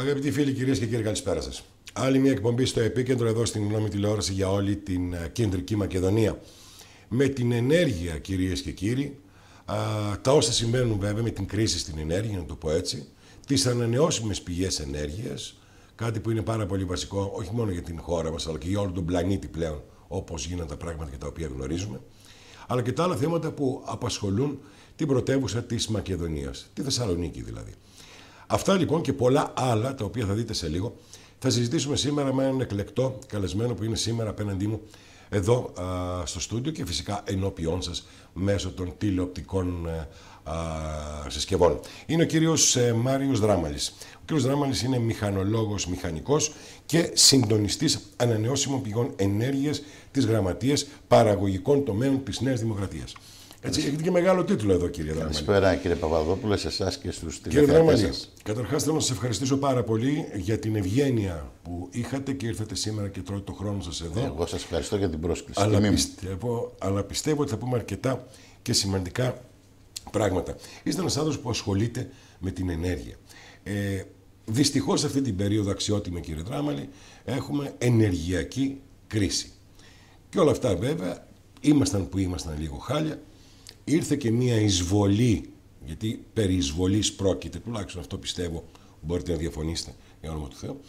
Αγαπητοί φίλοι, κυρίες και κύριοι, καλησπέρα σας. Άλλη μια εκπομπή στο επίκεντρο εδώ στην γνώμη τηλεόραση για όλη την ε, κεντρική Μακεδονία. Με την ενέργεια, κυρίες και κύριοι, α, τα όσα συμβαίνουν βέβαια με την κρίση στην ενέργεια, να το πω έτσι, τις ανανεώσιμες πηγές ενέργειας, κάτι που είναι πάρα πολύ βασικό όχι μόνο για την χώρα μας, αλλά και για όλο τον πλανήτη πλέον, όπως γίνονται τα πράγματα και τα οποία γνωρίζουμε, αλλά και τα άλλα θέματα που απασχολούν την πρωτεύουσα της Μακεδονίας, τη Θεσσαλονίκη δηλαδή. Αυτά λοιπόν και πολλά άλλα, τα οποία θα δείτε σε λίγο, θα συζητήσουμε σήμερα με έναν εκλεκτό καλεσμένο που είναι σήμερα απέναντί μου εδώ α, στο στούντιο και φυσικά ενώπιόν σας μέσω των τηλεοπτικών ε, α, συσκευών. Είναι ο κύριος ε, Μάριος Δράμαλης. Ο κύριος Δράμαλης είναι μηχανολόγος μηχανικός και συντονιστής ανανεώσιμων πηγών ενέργειας της Γραμματείας Παραγωγικών Τομέων της Νέας Δημοκρατίας. Έτσι, έχετε και μεγάλο τίτλο εδώ, κύριε Δράμαλη. Καλησπέρα, κύριε Παπαδόπουλο, σε εσάς και στους Κύριε Δράμαλη, καταρχάς θέλω να σας ευχαριστήσω πάρα πολύ για την ευγένεια που είχατε και ήρθατε σήμερα και τρώτε το χρόνο σας εδώ. Εγώ σας ευχαριστώ για την πρόσκληση. Αλλά πιστεύω, αλλά πιστεύω ότι θα πούμε αρκετά και σημαντικά πράγματα. Είστε ένας άνθρωπος που ασχολείται με την ενέργεια. Ε, Δυστυχώς αυτή την περίοδο, αξιότιμη κύριε Δράμαλη, έχουμε ενεργειακή κρίση. Και όλα αυτά βέβαια, ήμασταν που ήμασταν λίγο χάλια, ήρθε και μία εισβολή, γιατί περί εισβολής πρόκειται, τουλάχιστον αυτό πιστεύω, μπορείτε να διαφωνήσετε για όνομα του Θεού,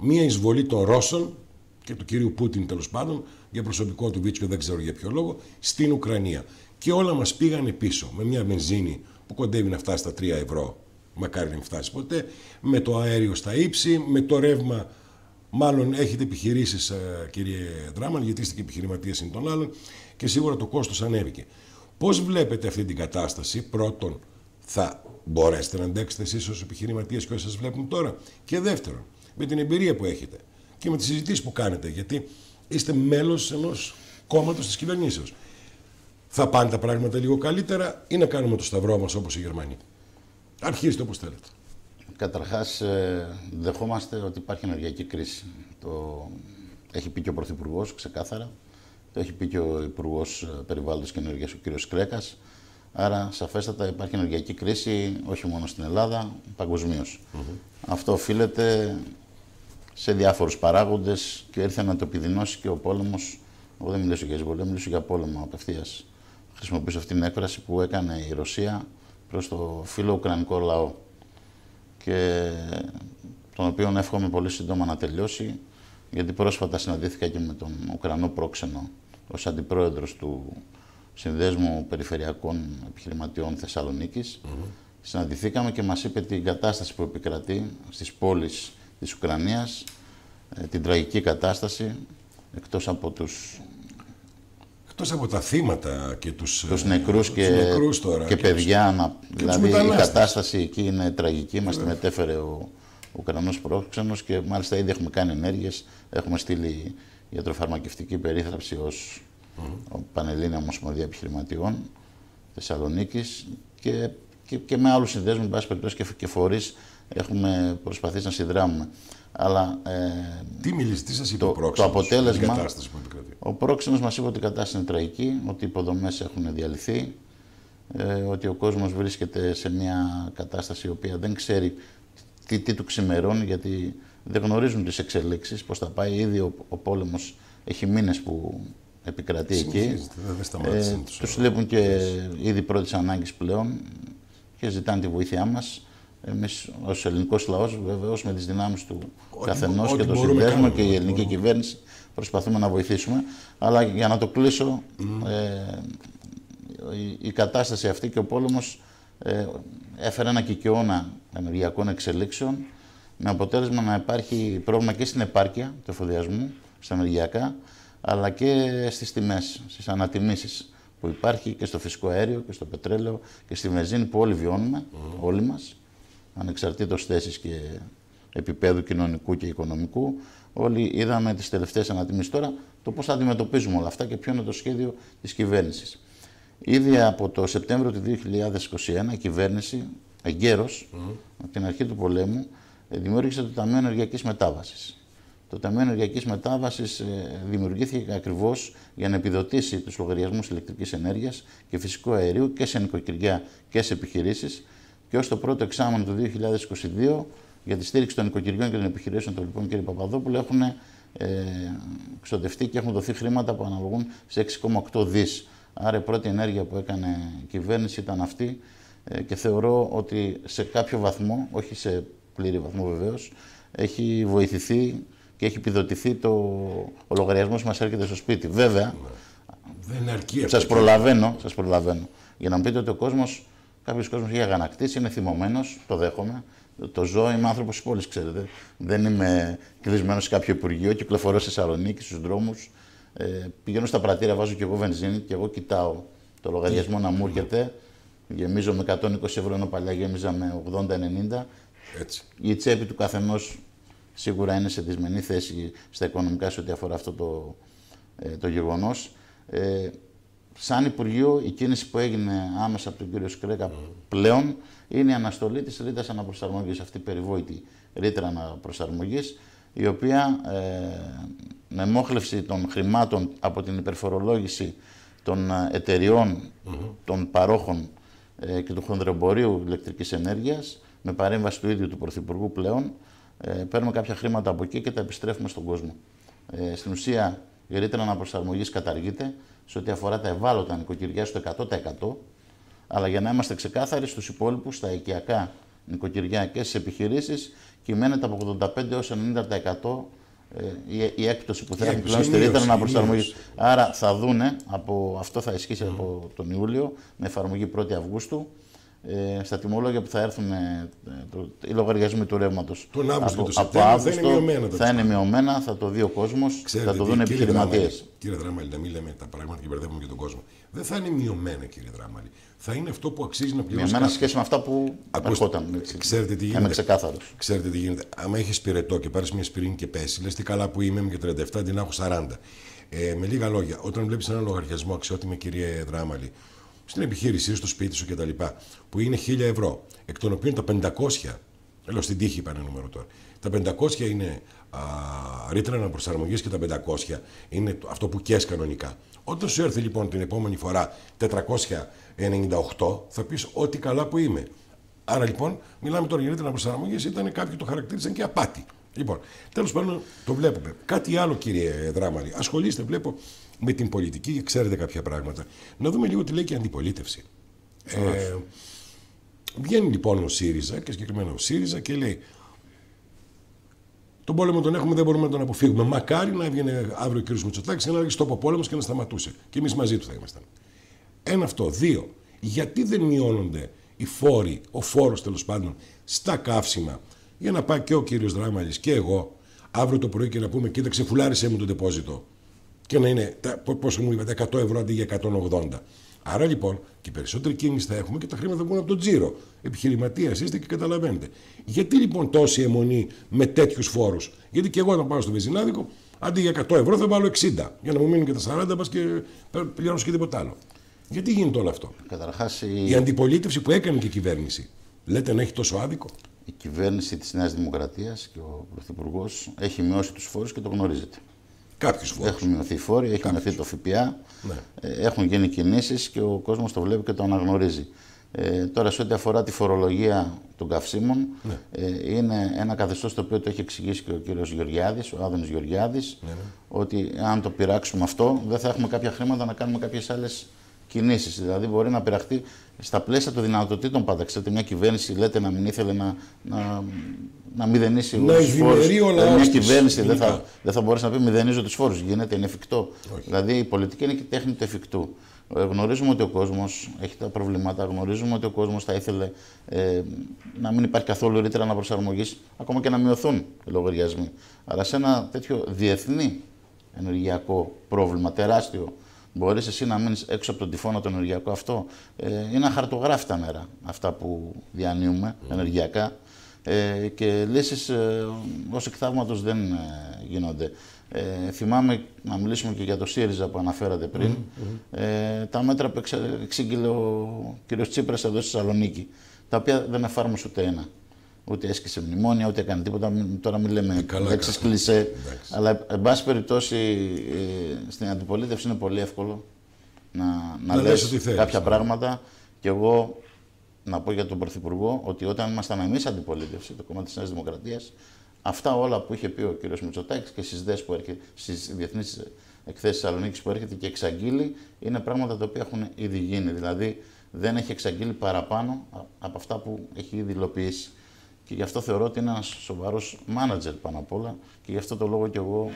μία εισβολή των Ρώσων και του κυρίου Πούτιν τέλος πάντων, για προσωπικό του βίτσιο δεν ξέρω για ποιο λόγο, στην Ουκρανία. Και όλα μας πήγανε πίσω με μια βενζίνη που κοντεύει να φτάσει στα 3 ευρώ, μακάρι να μην φτάσει ποτέ, με το αέριο στα ύψη, με το ρεύμα Μάλλον έχετε επιχειρήσεις, ε, κύριε Δράμαν, γιατί είστε και επιχειρηματία είναι των άλλων και σίγουρα το κόστος ανέβηκε. Πώς βλέπετε αυτή την κατάσταση, πρώτον, θα μπορέσετε να αντέξετε εσείς ως επιχειρηματίες και όσοι σας βλέπουν τώρα. Και δεύτερον, με την εμπειρία που έχετε και με τις συζητήσεις που κάνετε, γιατί είστε μέλος ενός κόμματος της κυβερνήσεως. Θα πάνε τα πράγματα λίγο καλύτερα ή να κάνουμε το σταυρό μας όπως οι Γερμανοί; Αρχίστε όπως θέλετε. Καταρχάς, ε, δεχόμαστε ότι υπάρχει ενεργειακή κρίση. Το έχει πει και ο Πρωθυπουργός ξεκάθαρα. Το έχει πει και ο Υπουργός Περιβάλλοντος και Ενέργειας, ο κ. Κρέκας. Άρα, σαφέστατα υπάρχει ενεργειακή κρίση όχι μόνο στην Ελλάδα, παγκοσμίως. Αυτό οφείλεται σε διάφορους παράγοντες και ήρθε να το επιδεινώσει και ο πόλεμος. Εγώ δεν μιλήσω για εισβολή, μιλήσω για πόλεμο απευθείας. Χρησιμοποιήσω αυτή την έκφραση που έκανε η Ρωσία προς το φίλο Ουκρανικό λαό. Και τον οποίο εύχομαι πολύ σύντομα να τελειώσει γιατί πρόσφατα συναντήθηκα και με τον Ουκρανό πρόξενο ως αντιπρόεδρος του Συνδέσμου Περιφερειακών Επιχειρηματιών Θεσσαλονίκης. Mm Συναντηθήκαμε και μας είπε την κατάσταση που επικρατεί στις πόλεις της Ουκρανίας, ε, την τραγική κατάσταση, εκτός από τους Εκτός από τα θύματα και τους, τους νεκρούς και, νεκρούς τώρα, και, και παιδιά, και δηλαδή η κατάσταση εκεί είναι τραγική, μας τη μετέφερε ο, Ουκρανός πρόξενος και μάλιστα ήδη έχουμε κάνει ενέργειες, έχουμε στείλει ιατροφαρμακευτική περίθραψη ως mm. Πανελλήνια Ομοσπονδία Επιχειρηματιών Θεσσαλονίκης και, και, και με άλλους συνδέσμους, με πάση περιπτώσει και, και φορείς έχουμε προσπαθήσει να συνδράμουμε. Αλλά, ε, τι μιλήσεις, τι σας είπε το, ο πρόξενος, το αποτέλεσμα, κατάσταση που επικρατεί. Ο πρόξενος μας είπε ότι η κατάσταση είναι τραγική, ότι οι υποδομές έχουν διαλυθεί, ε, ότι ο κόσμος βρίσκεται σε μια κατάσταση η οποία δεν ξέρει τι, τι του ξημερώνει, γιατί δεν γνωρίζουν τις εξελίξεις, πώς θα πάει. Ήδη ο, ο πόλεμος έχει μήνες που επικρατεί εκεί. Ε, τους βλέπουν και ήδη πρώτης ανάγκης πλέον και ζητάνε τη βοήθειά μας. Εμείς ως ελληνικός λαός βεβαίως με τις δυνάμεις του καθενός και το συνδέσμο και η ελληνική κυβέρνηση προσπαθούμε να βοηθήσουμε. Αλλά για να το κλείσω, ε, η, η κατάσταση αυτή και ο πόλεμος ε, έφερε ένα κικαιώνα ενεργειακών εξελίξεων με αποτέλεσμα να υπάρχει πρόβλημα και στην επάρκεια του εφοδιασμού, στα ενεργειακά, αλλά και στις τιμές, στις ανατιμήσεις που υπάρχει και στο φυσικό αέριο και στο πετρέλαιο και στη βενζίνη που όλοι βιώνουμε, όλοι μας, ανεξαρτήτως θέσης και επίπεδου κοινωνικού και οικονομικού. Όλοι είδαμε τις τελευταίες ανατιμήσεις τώρα το πώς θα αντιμετωπίζουμε όλα αυτά και ποιο είναι το σχέδιο της κυβέρνησης. Ήδη από το Σεπτέμβριο του 2021 η κυβέρνηση εγκαίρως, mm. από την αρχή του πολέμου, ε, δημιούργησε το Ταμείο Ενεργειακής Μετάβασης. Το Ταμείο Ενεργειακής Μετάβασης ε, δημιουργήθηκε ακριβώς για να επιδοτήσει τους λογαριασμούς ηλεκτρικής ενέργειας και φυσικού αερίου και σε νοικοκυριά και σε επιχειρήσεις και ως το πρώτο εξάμεινο του 2022 για τη στήριξη των οικοκυριών και των επιχειρήσεων των λοιπόν κύριε Παπαδόπουλο έχουν ε, ξοδευτεί και έχουν δοθεί χρήματα που αναλογούν σε 6,8 δις. Άρα η πρώτη ενέργεια που έκανε η κυβέρνηση ήταν αυτή ε, και θεωρώ ότι σε κάποιο βαθμό, όχι σε πλήρη βαθμό βεβαίως, έχει βοηθηθεί και έχει επιδοτηθεί το, ο λογαριασμός μας έρχεται στο σπίτι. Βέβαια, δεν αρκεί σας προλαβαίνω, σας προλαβαίνω. Για να μου πείτε ότι ο κόσμος, κάποιος κόσμος έχει αγανακτήσει, είναι θυμωμένος, το δέχομαι. Το ζω, είμαι άνθρωπος της πόλης, ξέρετε. Δεν είμαι κλεισμένος σε κάποιο υπουργείο, κυκλοφορώ στη Θεσσαλονίκη, στους δρόμους. Ε, πηγαίνω στα πρατήρια, βάζω και εγώ βενζίνη και εγώ κοιτάω το λογαριασμό να μου έρχεται. Γεμίζω με 120 ευρώ ενώ παλιά γέμιζα με 80-90. Έτσι. Η τσέπη του καθενός σίγουρα είναι σε δυσμενή θέση στα οικονομικά σε ό,τι αφορά αυτό το, ε, το γεγονός. Ε, σαν Υπουργείο, η κίνηση που έγινε άμεσα από τον κύριο Σκρέκα πλέον είναι η αναστολή της ρήτρας αναπροσαρμογής, αυτή η περιβόητη ρήτρα αναπροσαρμογής, η οποία ε, με μόχλευση των χρημάτων από την υπερφορολόγηση των ε, εταιριών, των παρόχων ε, και του χονδρεμπορίου ηλεκτρικής ενέργειας, με παρέμβαση του ίδιου του Πρωθυπουργού πλέον, ε, παίρνουμε κάποια χρήματα από εκεί και τα επιστρέφουμε στον κόσμο. Ε, στην ουσία, η ρήτρα αναπροσαρμογής καταργείται σε ό,τι αφορά τα ευάλωτα νοικοκυριά στο 100%, αλλά για να είμαστε ξεκάθαροι, στους υπόλοιπους, στα οικιακά νοικοκυριά και στις επιχειρήσεις, κυμαίνεται από 85 έως 90% ε, η, η έκπτωση που θα έχουν πλέον στη ρήτρα αναπροσαρμογή. Άρα θα δούνε, από, αυτό θα ισχύσει από τον Ιούλιο, με εφαρμογή 1η Αυγούστου, ε, στα τιμολόγια που θα έρθουν ε, το, οι λογαριασμοί του ρεύματος. Τον Αύγουστο και τον Σεπτέμβριο θα είναι μειωμένα. Θα είναι μειωμένα, θα το δει ο κόσμος, θα το δουν επιχειρηματίες. Κύριε Δράμαλη, να μην λέμε τα πράγματα και μπερδεύουμε και τον κόσμο. Δεν θα είναι μειωμένα, κύριε Δράμαλη. Θα είναι αυτό που αξίζει να πληρώσει. Μειωμένα σχέση με αυτά που ερχόταν. Ξέρετε τι γίνεται. ξεκάθαρος. Ξέρετε τι γίνεται. Αν έχεις πυρετό και πάρεις μια σπιρίνη και πέσεις, λες τι καλά που είμαι, είμαι και 37, την έχω 40. Ε, με λίγα λόγια, όταν βλέπεις ένα λογαριασμό, αξιότιμη κυρία Δράμαλη, στην επιχείρησή στο σπίτι σου κτλ. που είναι 1000 ευρώ, εκ των οποίων τα 500, λέω στην τύχη είπα ένα νούμερο τώρα, τα 500 είναι α, ρήτρα αναπροσαρμογής και τα 500 είναι αυτό που καίει κανονικά. Όταν σου έρθει λοιπόν την επόμενη φορά 498, θα πεις ό,τι καλά που είμαι. Άρα λοιπόν, μιλάμε τώρα για ρήτρα αναπροσαρμογής, ήταν κάποιοι το χαρακτήρισαν και απάτη. Λοιπόν, τέλος πάντων το βλέπουμε. Κάτι άλλο, κύριε Δράμαλη. Ασχολείστε, βλέπω, με την πολιτική και ξέρετε κάποια πράγματα. Να δούμε λίγο τι λέει και η αντιπολίτευση. Ε, βγαίνει λοιπόν ο ΣΥΡΙΖΑ και συγκεκριμένα ο ΣΥΡΙΖΑ και λέει τον πόλεμο τον έχουμε, δεν μπορούμε να τον αποφύγουμε. Μακάρι να έβγαινε αύριο ο κ. Μητσοτάκης και να έλεγε στόπο πόλεμος και να σταματούσε. Και εμείς μαζί του θα ήμασταν. Ένα αυτό. Δύο. Γιατί δεν μειώνονται οι φόροι, ο φόρος τέλος πάντων, στα καύσιμα, για να πάει και ο κύριος Δράμαλης και εγώ αύριο το πρωί και να πούμε: Κοίταξε, φουλάρισε μου το δεπόζιτο και να είναι, πόσο μου είπατε, 100 ευρώ αντί για 180. Άρα λοιπόν και περισσότερη κίνηση θα έχουμε και τα χρήματα θα βγουν από τον τζίρο. Επιχειρηματία είστε και καταλαβαίνετε. Γιατί λοιπόν τόση αιμονή με τέτοιους φόρους; Γιατί και εγώ όταν πάω στο βεζινάδικο, αντί για 100 ευρώ θα βάλω 60. Για να μου μείνουν και τα 40 μα και πληρώσω και τίποτα άλλο. Γιατί γίνεται όλο αυτό; Καταρχάς, η... η αντιπολίτευση που έκανε και η κυβέρνηση. Λέτε να έχει τόσο άδικο; Η κυβέρνηση της Νέας Δημοκρατίας και ο Πρωθυπουργός έχει μειώσει τους φόρους και το γνωρίζετε. Κάποιους φόρου. Έχουν μειωθεί οι φόροι, έχει μειωθεί το ΦΠΑ, ναι. Ε, έχουν γίνει κινήσεις και ο κόσμος το βλέπει και το αναγνωρίζει. Ε, τώρα, σε ό,τι αφορά τη φορολογία των καυσίμων, ναι. ε, είναι ένα καθεστώς το οποίο το έχει εξηγήσει και ο κύριος Γεωργιάδης, ο Άδωνης Γεωργιάδης, ναι, ναι, ότι αν το πειράξουμε αυτό, δεν θα έχουμε κάποια χρήματα να κάνουμε κάποιες άλλες κινήσεις. Δηλαδή, μπορεί να πειραχτεί στα πλαίσια των δυνατοτήτων πάντα. Ξέρετε, μια κυβέρνηση λέτε να μην ήθελε να, να, να μηδενίσει να τους φόρους. Δηλαδή, μια κυβέρνηση δεν θα, δεν θα μπορέσει να πει μηδενίζω τους φόρους. Γίνεται, είναι εφικτό. Όχι. Δηλαδή, η πολιτική είναι και η τέχνη του εφικτού. Ε, γνωρίζουμε ότι ο κόσμος έχει τα προβλήματα, γνωρίζουμε ότι ο κόσμος θα ήθελε ε, να μην υπάρχει καθόλου ρήτρα αναπροσαρμογής, ακόμα και να μειωθούν οι λογαριασμοί. Αλλά σε ένα τέτοιο διεθνή ενεργειακό πρόβλημα, τεράστιο, Μπορείς εσύ να μείνεις έξω από τον τυφώνα το ενεργειακό αυτό; Ε, είναι αχαρτογράφητα μέρα αυτά που διανύουμε mm. ενεργειακά. Ε, και λύσεις ε, ως εκ δεν ε, γίνονται. Ε, θυμάμαι να μιλήσουμε και για το ΣΥΡΙΖΑ που αναφέρατε πριν. Ε, τα μέτρα που εξήγηλε ο κ. Τσίπρας εδώ στη Θεσσαλονίκη, τα οποία δεν εφάρμοσε ούτε ένα ούτε έσκησε μνημόνια, ούτε έκανε τίποτα. Τώρα μην λέμε ε, λέξει κλεισέ. Αλλά, εν πάση περιπτώσει, ε, στην αντιπολίτευση είναι πολύ εύκολο να, να, να λες κάποια πράγματα. Και εγώ να πω για τον Πρωθυπουργό ότι όταν ήμασταν εμείς αντιπολίτευση, το κόμμα της Νέας Δημοκρατίας, αυτά όλα που είχε πει ο κ. Μητσοτάκης και στις ΔΕΣ που έρχεται, στις διεθνείς εκθέσεις Θεσσαλονίκης που έρχεται και εξαγγείλει, είναι πράγματα τα οποία έχουν ήδη γίνει. Δηλαδή δεν έχει εξαγγείλει παραπάνω από αυτά που έχει ήδη υλοποιήσει. Και γι' αυτό θεωρώ ότι είναι ένας σοβαρός μάνατζερ πάνω απ' όλα και γι' αυτό το λόγο και εγώ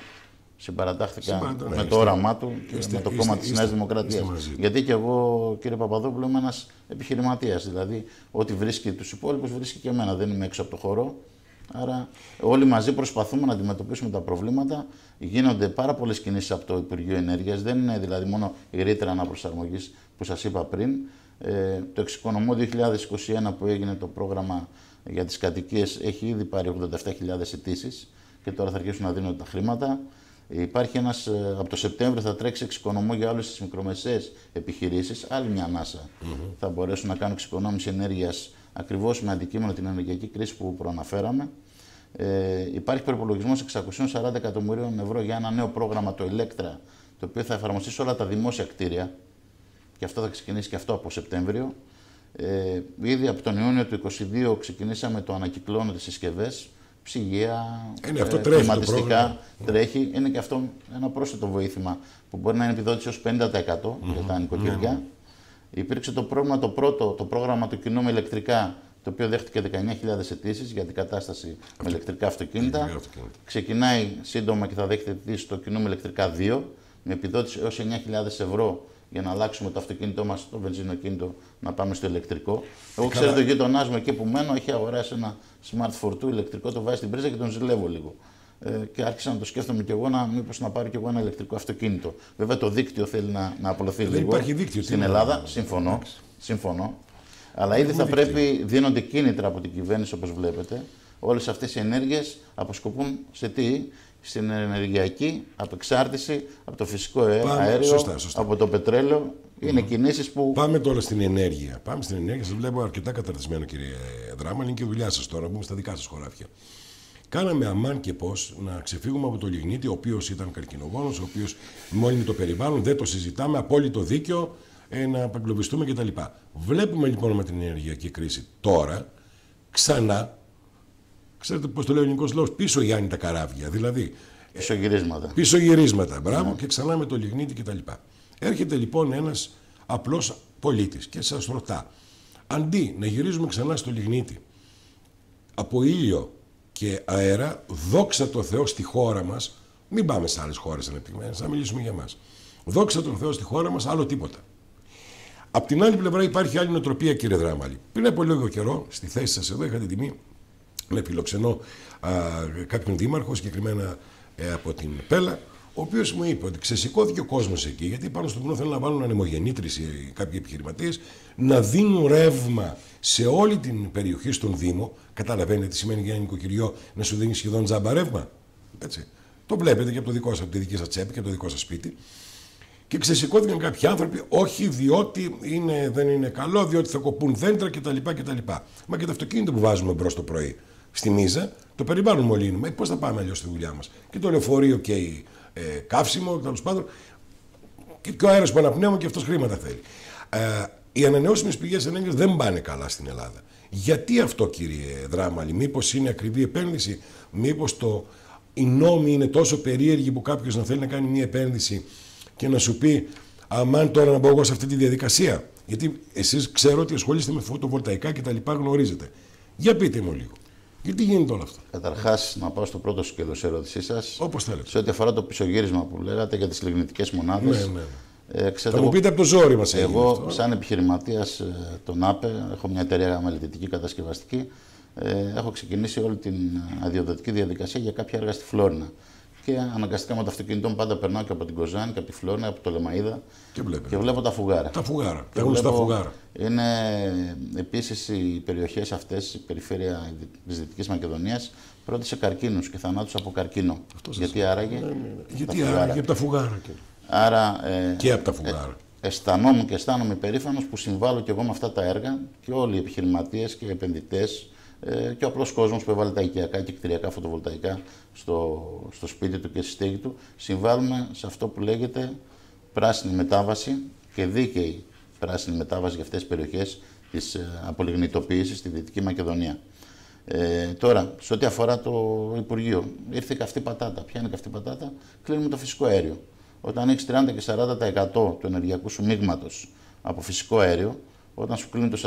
συμπαρατάχθηκα με ναι, το όραμά του και με το κόμμα της Νέας Δημοκρατίας. Γιατί και εγώ, κύριε Παπαδόπουλο, είμαι ένας επιχειρηματίας. Δηλαδή, ό,τι βρίσκει τους υπόλοιπους βρίσκει και εμένα. Δεν είμαι έξω από το χώρο. Άρα, όλοι μαζί προσπαθούμε να αντιμετωπίσουμε τα προβλήματα. Γίνονται πάρα πολλές κινήσεις από το Υπουργείο Ενέργειας. Δεν είναι δηλαδή μόνο η ρήτρα αναπροσαρμογής που σας είπα πριν. Ε, το εξοικονομώ 2021 που έγινε το πρόγραμμα για τις κατοικίες έχει ήδη πάρει 87.000 αιτήσεις και τώρα θα αρχίσουν να δίνονται τα χρήματα. Υπάρχει ένας, ε, από το Σεπτέμβριο θα τρέξει εξοικονομώ για όλες τις μικρομεσαίες επιχειρήσεις, άλλη μια ανάσα. Θα μπορέσουν να κάνουν εξοικονόμηση ενέργειας ακριβώς με αντικείμενο την ενεργειακή κρίση που προαναφέραμε. Ε, υπάρχει προπολογισμός 640 εκατομμυρίων ευρώ για ένα νέο πρόγραμμα, το Electra, το οποίο θα εφαρμοστεί σε όλα τα δημόσια κτίρια. Και αυτό θα ξεκινήσει και αυτό από Σεπτέμβριο. Ε, ήδη από τον Ιούνιο του 2022 ξεκινήσαμε το ανακυκλώνω συσκευές, ψυγεία, είναι αυτό ε, τρέχει κλιματιστικά, τρέχει. Είναι και αυτό ένα πρόσθετο βοήθημα που μπορεί να είναι επιδότηση ως 50% για τα νοικοκυριά. Ναι, ναι. Υπήρξε το πρόβλημα το πρώτο, το πρόγραμμα του κοινού με ηλεκτρικά, το οποίο δέχτηκε 19.000 αιτήσεις για την κατάσταση με ηλεκτρικά αυτοκίνητα. Ξεκινάει σύντομα και θα δέχεται αιτήσεις το κοινό με ηλεκτρικά 2, με επιδότηση έως 9.000 ευρώ για να αλλάξουμε το αυτοκίνητό μας, το βενζινοκίνητο, να πάμε στο ηλεκτρικό. Εγώ ξέρω το γείτονά μου εκεί που μένω έχει αγοράσει ένα smart φορτού ηλεκτρικό, το βάζει στην πρίζα και τον ζηλεύω λίγο. Ε, και άρχισα να το σκέφτομαι κι εγώ να μήπως να πάρω κι εγώ ένα ηλεκτρικό αυτοκίνητο. Βέβαια το δίκτυο θέλει να, να απολωθεί Δεν λίγο. Υπάρχει δίκτυο στην Ελλάδα. Συμφωνώ. συμφωνώ. Αλλά ήδη θα πρέπει, δίνονται κίνητρα από την κυβέρνηση όπως βλέπετε. Όλες αυτές οι ενέργειες αποσκοπούν σε τι, στην ενεργειακή απεξάρτηση από το φυσικό αέριο, σωστά, σωστά. από το πετρέλαιο. Είναι mm. κινήσεις που. Πάμε τώρα στην ενέργεια. Πάμε στην ενέργεια. Σας βλέπω αρκετά καταρτισμένο, κύριε Δράμα. Είναι και δουλειά σας τώρα. Μπούμε στα δικά σας χωράφια. Κάναμε αμάν και πώς να ξεφύγουμε από το λιγνίτη, ο οποίος ήταν καρκινογόνος, ο οποίος μόλι το περιβάλλον, δεν το συζητάμε, απόλυτο δίκαιο ε, να απαγκλωβιστούμε κτλ. Βλέπουμε λοιπόν με την ενεργειακή κρίση τώρα ξανά Ξέρετε πώς το λέει ο ελληνικός λαός, πίσω Γιάννη τα καράβια. Δηλαδή. Πίσω γυρίσματα. Πίσω γυρίσματα, μπράβο, ναι. και ξανά με το λιγνίτη κτλ. Έρχεται λοιπόν ένας απλός πολίτης και σας ρωτά, αντί να γυρίζουμε ξανά στο λιγνίτη από ήλιο και αέρα, δόξα τω Θεώ στη χώρα μας, μην πάμε σε άλλες χώρες ανεπτυγμένες, να μιλήσουμε για μα. Δόξα τω Θεώ στη χώρα μας, άλλο τίποτα. Απ' την άλλη πλευρά υπάρχει άλλη νοοτροπία, κύριε Δράμαλη. Πριν από λίγο καιρό, στη θέση σας εδώ, είχατε τιμή με φιλοξενώ α, κάποιον δήμαρχο, συγκεκριμένα ε, από την Πέλα, ο οποίος μου είπε ότι ξεσηκώθηκε ο κόσμος εκεί, γιατί πάνω στο βουνό θέλουν να βάλουν ανεμογεννήτρηση κάποιοι επιχειρηματίες, να δίνουν ρεύμα σε όλη την περιοχή στον Δήμο. Καταλαβαίνετε τι σημαίνει για ένα νοικοκυριό να σου δίνει σχεδόν τζάμπα ρεύμα. Έτσι. Το βλέπετε και από, το δικό σας, από τη δική σας τσέπη και από το δικό σας σπίτι. Και ξεσηκώθηκαν κάποιοι άνθρωποι, όχι διότι είναι, δεν είναι καλό, διότι θα κοπούν δέντρα κτλ. κτλ. Μα και το αυτοκίνητο που βάζουμε μπρος το πρωί στη Μίζα, το περιβάλλον μολύνουμε. Πώς θα πάμε αλλιώς στη δουλειά μας; Και το λεωφορείο και η ε, καύσιμο, τέλος πάντων. Και, και ο αέρας που αναπνέουμε και αυτός χρήματα θέλει. Ε, οι ανανεώσιμες πηγές ενέργειας δεν πάνε καλά στην Ελλάδα. Γιατί αυτό, κύριε Δράμαλη, μήπως είναι ακριβή επένδυση, μήπως το. Οι νόμοι είναι τόσο περίεργοι που κάποιος να θέλει να κάνει μια επένδυση και να σου πει Αμάν τώρα να μπω εγώ σε αυτή τη διαδικασία. Γιατί εσείς ξέρω ότι ασχολείστε με φωτοβολταϊκά και τα λοιπά, γνωρίζετε. Για πείτε μου λίγο. Γιατί γίνεται όλο αυτό; Καταρχάς, να πάω στο πρώτο σκέλο τη ερώτησή σας. Όπως θέλετε. Σε ό,τι αφορά το πισωγύρισμα που λέγατε για τις λιγνητικές μονάδες. Ναι, ναι. Ε, ξέρετε, Θα μου πείτε από το ζόρι μας. Εγώ, αυτό. σαν επιχειρηματίας ε, τον ΑΠΕ, έχω μια εταιρεία μελετητική κατασκευαστική. Ε, έχω ξεκινήσει όλη την αδειοδοτική διαδικασία για κάποια έργα στη Φλόρινα και αναγκαστικά με το αυτοκίνητό μου πάντα περνάω και από την Κοζάνη και από τη Φλόρνα, από το Λεμαίδα και, και βλέπω τα φουγάρα. Τα φουγάρα. Τα βλέπω, φουγάρα. Είναι επίσης οι περιοχές αυτές, η περιφέρεια της Δυτικής Μακεδονίας, πρώτη σε καρκίνους και θανάτους από καρκίνο. Γιατί άραγε. Ναι, ναι, ναι. Γιατί άραγε από τα φουγάρα. Και... Άρα, ε, και από τα φουγάρα. Ε, αισθανόμουν και αισθάνομαι υπερήφανο που συμβάλλω και εγώ με αυτά τα έργα και όλοι οι επιχειρηματίες και οι επενδυτές ε, και ο απλός κόσμος που έβαλε τα οικιακά και κτηριακά φωτοβολταϊκά στο, στο σπίτι του και στη στέγη του, συμβάλλουμε σε αυτό που λέγεται πράσινη μετάβαση και δίκαιη πράσινη μετάβαση για αυτές τις περιοχές, της ε, απολιγνητοποίησης στη Δυτική Μακεδονία. Ε, τώρα, σε ό,τι αφορά το Υπουργείο, ήρθε καυτή πατάτα. Ποια είναι καυτή πατάτα, κλείνουμε το φυσικό αέριο. Όταν έχεις 30 και 40% του ενεργειακού σου μείγματος από φυσικό αέριο, όταν σου κλείνει το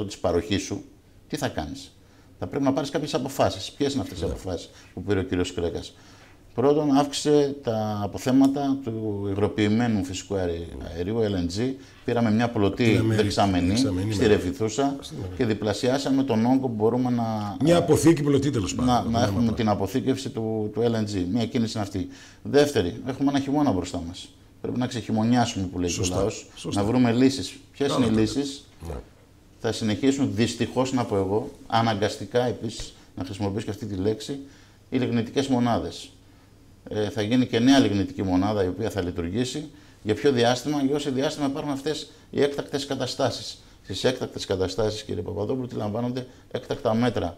40% της παροχής σου, τι θα κάνεις; Θα πρέπει να πάρεις κάποιες αποφάσεις. Ποιες είναι αυτές οι ναι. αποφάσεις που πήρε ο κ. Κρέκας; Πρώτον, αύξησε τα αποθέματα του υγροποιημένου φυσικού αερίου, LNG. Πήραμε μια πλωτή δεξαμενή στη Ρεφηθούσα και διπλασιάσαμε τον όγκο που μπορούμε να. Μια αποθήκη πλωτή τέλος πάντων. Να, να έχουμε την αποθήκευση του, του LNG. Μια κίνηση είναι αυτή. Δεύτερη, έχουμε ένα χειμώνα μπροστά μας. Πρέπει να ξεχειμονιάσουμε που λέει ο λαός. Να βρούμε λύσεις. Ποιες είναι οι λύσεις; Ναι. Θα συνεχίσουν δυστυχώς να πω εγώ, αναγκαστικά επίσης, να χρησιμοποιήσω και αυτή τη λέξη, οι λιγνητικές μονάδες ε, θα γίνει και νέα λιγνητική μονάδα η οποία θα λειτουργήσει. Για ποιο διάστημα, για όσο διάστημα υπάρχουν αυτές οι έκτακτες καταστάσεις. Στις έκτακτες καταστάσεις, κύριε Παπαδόπουλο, τι λαμβάνονται έκτακτα μέτρα.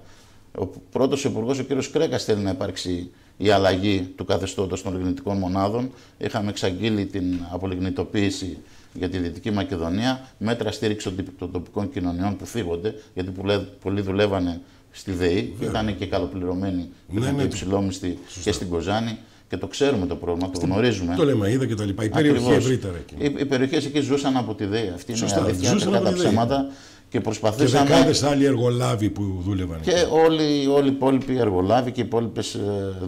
Ο πρώτος υπουργός, ο κύριος Κρέκας, θέλει να υπάρξει η αλλαγή του καθεστώτος των λιγνητικών μονάδων. Είχαμε εξαγγείλει την απολιγνητοποίηση για τη Δυτική Μακεδονία, μέτρα στήριξη των τοπικών κοινωνιών που φύγονται, γιατί πολλοί δουλεύανε στη ΔΕΗ, ήταν και καλοπληρωμένοι, ναι, ήταν ναι, και υψηλόμιστοι και στην Κοζάνη και το ξέρουμε το πρόβλημα, το γνωρίζουμε. Το λέμε, είδα και τα λοιπά. Η περιοχή ευρύτερα εκεί. Οι, οι περιοχές εκεί ζούσαν από τη ΔΕΗ. Αυτή είναι η αλήθεια. Ζούσαν τα ψέματα. Και προσπαθήσαμε. Και δεκάδες άλλοι εργολάβοι που δούλευαν. Και όλοι, όλοι οι υπόλοιποι εργολάβοι και οι υπόλοιπες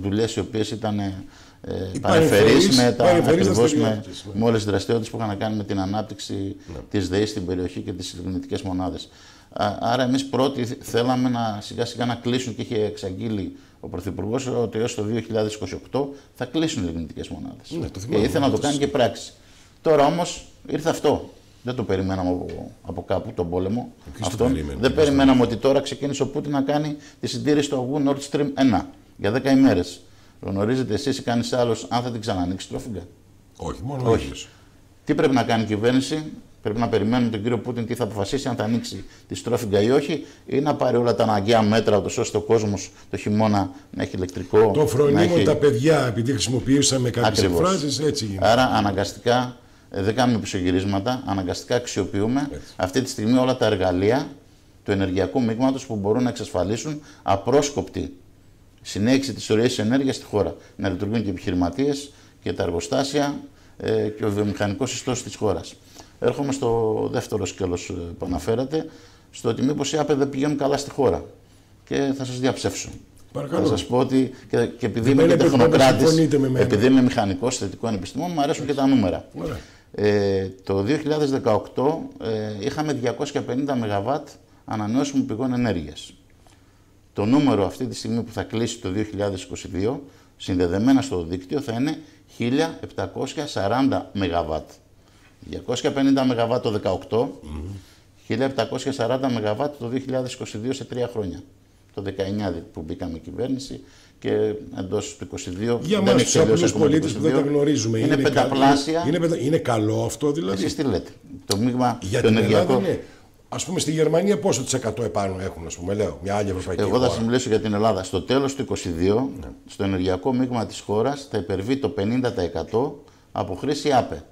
δουλειές οι οποίες ήταν ε, παρεμφερεί με, τα, ακριβώς με, με όλες τις δραστηριότητες που είχαν να κάνουν με την ανάπτυξη ναι. της ΔΕΗ στην περιοχή και τις ελληνικέ μονάδες. Άρα, εμείς πρώτοι θέλαμε να σιγά σιγά να κλείσουν και είχε εξαγγείλει ο Πρωθυπουργός ότι έως το 2028 θα κλείσουν οι λιγνητικέ μονάδες. Ναι, και ήθελε να το κάνει και πράξη. Τώρα όμως ήρθε αυτό. Δεν το περιμέναμε από, από κάπου τον πόλεμο. αυτό. δεν περιμέναμε ότι τώρα ξεκίνησε ο Πούτιν να κάνει τη συντήρηση του αγού Nord Stream 1 για 10 ημέρες. Γνωρίζετε εσείς ή κανείς άλλος αν θα την ξανανοίξει τρόφιγγα. Όχι, μόνο Όχι. Τι πρέπει να κάνει η κυβέρνηση, Πρέπει να περιμένουμε τον κύριο Πούτιν τι θα αποφασίσει, αν θα ανοίξει τη στρόφιγγα ή όχι, ή να πάρει όλα τα αναγκαία μέτρα, ώστε ο κόσμος το χειμώνα να έχει ηλεκτρικό. Το φρονίμο έχει... τα παιδιά, επειδή χρησιμοποιήσαμε κάποιες εκφράσεις, έτσι γίνεται. Άρα αναγκαστικά ε, δεν κάνουμε πισωγυρίσματα, αναγκαστικά αξιοποιούμε έτσι. αυτή τη στιγμή όλα τα εργαλεία του ενεργειακού μείγματος που μπορούν να εξασφαλίσουν απρόσκοπτη συνέχιση της ροή ενέργειας στη χώρα. Να λειτουργούν και οι επιχειρηματίες και τα εργοστάσια ε, και ο βιομηχανικός ιστός της χώρας. Έρχομαι στο δεύτερο σκέλος ε, που αναφέρατε, στο ότι μήπως οι ΑΠΕ δεν πηγαίνουν καλά στη χώρα. Και θα σας διαψεύσω. Παρακαλώ. Θα σας πω ότι και, και επειδή είμαι και τεχνοκράτης, επειδή είμαι μηχανικός θετικών επιστημών, μου αρέσουν και τα νούμερα. Ε, το 2018 ε, είχαμε 250 ΜΒ ανανεώσιμων πηγών ενέργειας. Το νούμερο αυτή τη στιγμή που θα κλείσει το 2022 συνδεδεμένα στο δίκτυο θα είναι 1740 ΜΒ. 250 ΜΒ το 18, mm 1740 ΜΒ το 2022 σε τρία χρόνια. Το 19 που μπήκαμε κυβέρνηση και εντός του 22 Για δεν έχει τελειώσει ακόμα πολίτες που δεν τα γνωρίζουμε. Είναι, είναι πενταπλάσια. Είναι, είναι, καλό αυτό δηλαδή; Εσείς τι λέτε; Το μείγμα Για το την ενεργειακό... Ελλάδα είναι. Α πούμε στη Γερμανία πόσο τη εκατό επάνω έχουν, ας πούμε, λέω, μια άλλη ευρωπαϊκή Εγώ θα σας μιλήσω για την Ελλάδα. Στο τέλος του 2022, ναι. στο ενεργειακό μείγμα της χώρας θα υπερβεί το 50% από χρήση ΑΠΕ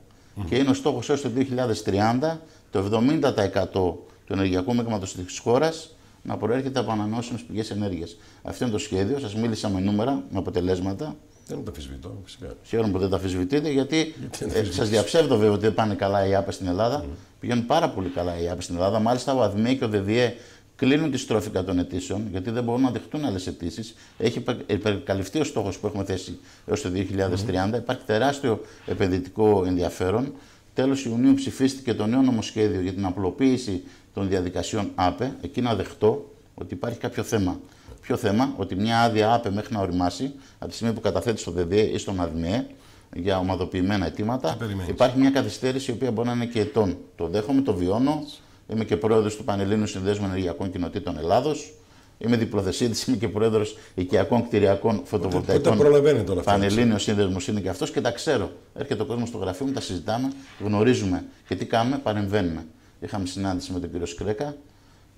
και είναι ο στόχος έως το 2030 το 70% του ενεργειακού μέγματο της χώρας να προέρχεται από ανανεώσιμες πηγές ενέργειας. Αυτό είναι το σχέδιο. Σας μίλησα με νούμερα, με αποτελέσματα. Δεν το αφισβητώ, φυσικά. Χαίρομαι που δεν τα αφισβητείτε, γιατί ε, σας διαψεύδω βέβαια ότι δεν πάνε καλά οι ΑΠΕ στην Ελλάδα. Mm. Πηγαίνουν πάρα πολύ καλά οι ΑΠΕ στην Ελλάδα. Μάλιστα, ο ΑΔΜΕ και ο ΔΔΕ κλείνουν τη στρόφικα των αιτήσεων, γιατί δεν μπορούν να δεχτούν άλλες αιτήσεις. Έχει υπερκαλυφθεί ο στόχος που έχουμε θέσει έως το 2030. Mm. Υπάρχει τεράστιο επενδυτικό ενδιαφέρον. Τέλος Ιουνίου ψηφίστηκε το νέο νομοσχέδιο για την απλοποίηση των διαδικασιών ΑΠΕ. Εκεί να δεχτώ ότι υπάρχει κάποιο θέμα. Ποιο θέμα, ότι μια άδεια ΑΠΕ μέχρι να οριμάσει, από τη στιγμή που καταθέτει στο ΔΔΕ ή στον ΑΔΜΕ, για ομαδοποιημένα αιτήματα, υπάρχει μια καθυστέρηση η οποία μπορεί να είναι και ετών. Το δέχομαι, το βιώνω. Είμαι και πρόεδρος του Πανελλήνιου Συνδέσμου Ενεργειακών Κοινοτήτων Ελλάδος. Είμαι διπλοθεσίτης, είμαι και πρόεδρος οικιακών κτηριακών φωτοβολταϊκών. Δεν προλαβαίνετε όλα αυτά. Πανελλήνιος σύνδεσμος είναι και αυτός και τα ξέρω. Έρχεται ο κόσμος στο γραφείο μου, τα συζητάμε, γνωρίζουμε και τι κάνουμε, παρεμβαίνουμε. Είχαμε συνάντηση με τον κύριο Σκρέκα.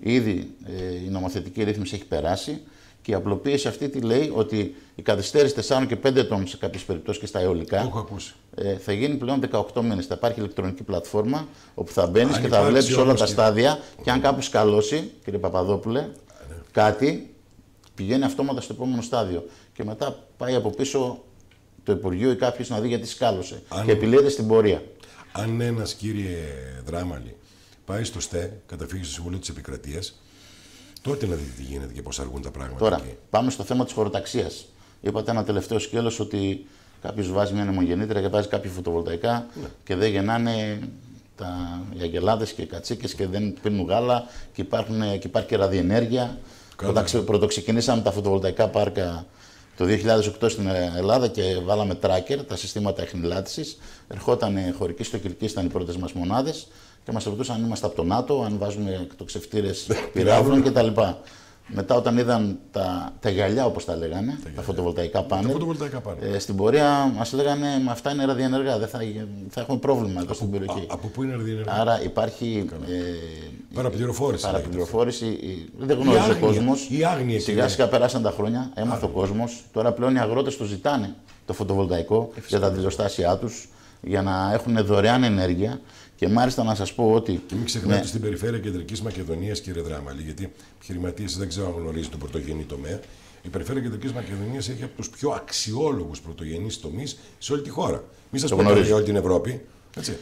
Ήδη ε, η νομοθετική ρύθμιση έχει περάσει Και η απλοποίηση αυτή τι λέει ότι η καθυστέρηση 4 και 5 ετών σε κάποιες περιπτώσεις και στα αιωλικά ε, θα γίνει πλέον 18 μήνες. Θα υπάρχει ηλεκτρονική πλατφόρμα όπου θα μπαίνεις και θα βλέπεις όλα τα στάδια. Και αν κάπου σκαλώσει, κύριε Παπαδόπουλε, ναι. κάτι πηγαίνει αυτόματα στο επόμενο στάδιο. Και μετά πάει από πίσω το Υπουργείο ή κάποιος να δει γιατί σκάλωσε. Αν... Και επιλέγεται στην πορεία. Αν ένας κύριε Δράμαλη πάει στο ΣΤΕ, καταφύγει στο Συμβουλίο της Επικρατείας, τότε να δείτε τι γίνεται και πώς αργούν τα πράγματα. Τώρα, πάμε στο θέμα της χωροταξίας. Είπατε ένα τελευταίο σκέλος ότι κάποιος βάζει μια νεμογεννήτρια και βάζει κάποια φωτοβολταϊκά ναι. και δεν γεννάνε τα, οι αγελάδες και οι κατσίκες και δεν πίνουν γάλα και, υπάρχουν, και υπάρχει και ραδιενέργεια. Όταν πρωτοξεκινήσαμε τα φωτοβολταϊκά πάρκα το 2008 στην Ελλάδα και βάλαμε tracker, τα συστήματα εχνηλάτηση. Ερχόταν χωρική στοκυλική, ήταν οι πρώτες μας μονάδες και μας ρωτούσαν αν είμαστε από το ΝΑΤΟ, αν βάζουμε εκτοξευτήρες πυράβλων κτλ. Μετά, όταν είδαν τα, τα γυαλιά, όπως τα λέγανε, τα, τα φωτοβολταϊκά πάνελ, ε, στην πορεία μας λέγανε με αυτά είναι ραδιενεργά. Δεν θα, θα έχουμε πρόβλημα εδώ στην περιοχή. από πού είναι ραδιενεργά; Άρα υπάρχει. Ε, παραπληροφόρηση. Παραπληροφόρηση. Δεν γνώριζε ο κόσμος. Σιγά σιγά περάσαν τα χρόνια, έμαθε ο κόσμος. Τώρα πλέον οι αγρότες το ζητάνε το φωτοβολταϊκό για τα δηλωστάσια τους, για να έχουν δωρεάν ενέργεια. Και μάλιστα να σας πω ότι. Και μην ξεχνάτε ναι. στην περιφέρεια κεντρικής Μακεδονίας, κύριε Δράμαλη, γιατί επιχειρηματίες δεν ξέρω αν γνωρίζουν τον πρωτογενή τομέα. Η περιφέρεια κεντρικής Μακεδονίας έχει από τους πιο αξιόλογους πρωτογενείς τομείς σε όλη τη χώρα. Μην σας πω για όλη την Ευρώπη. Έτσι.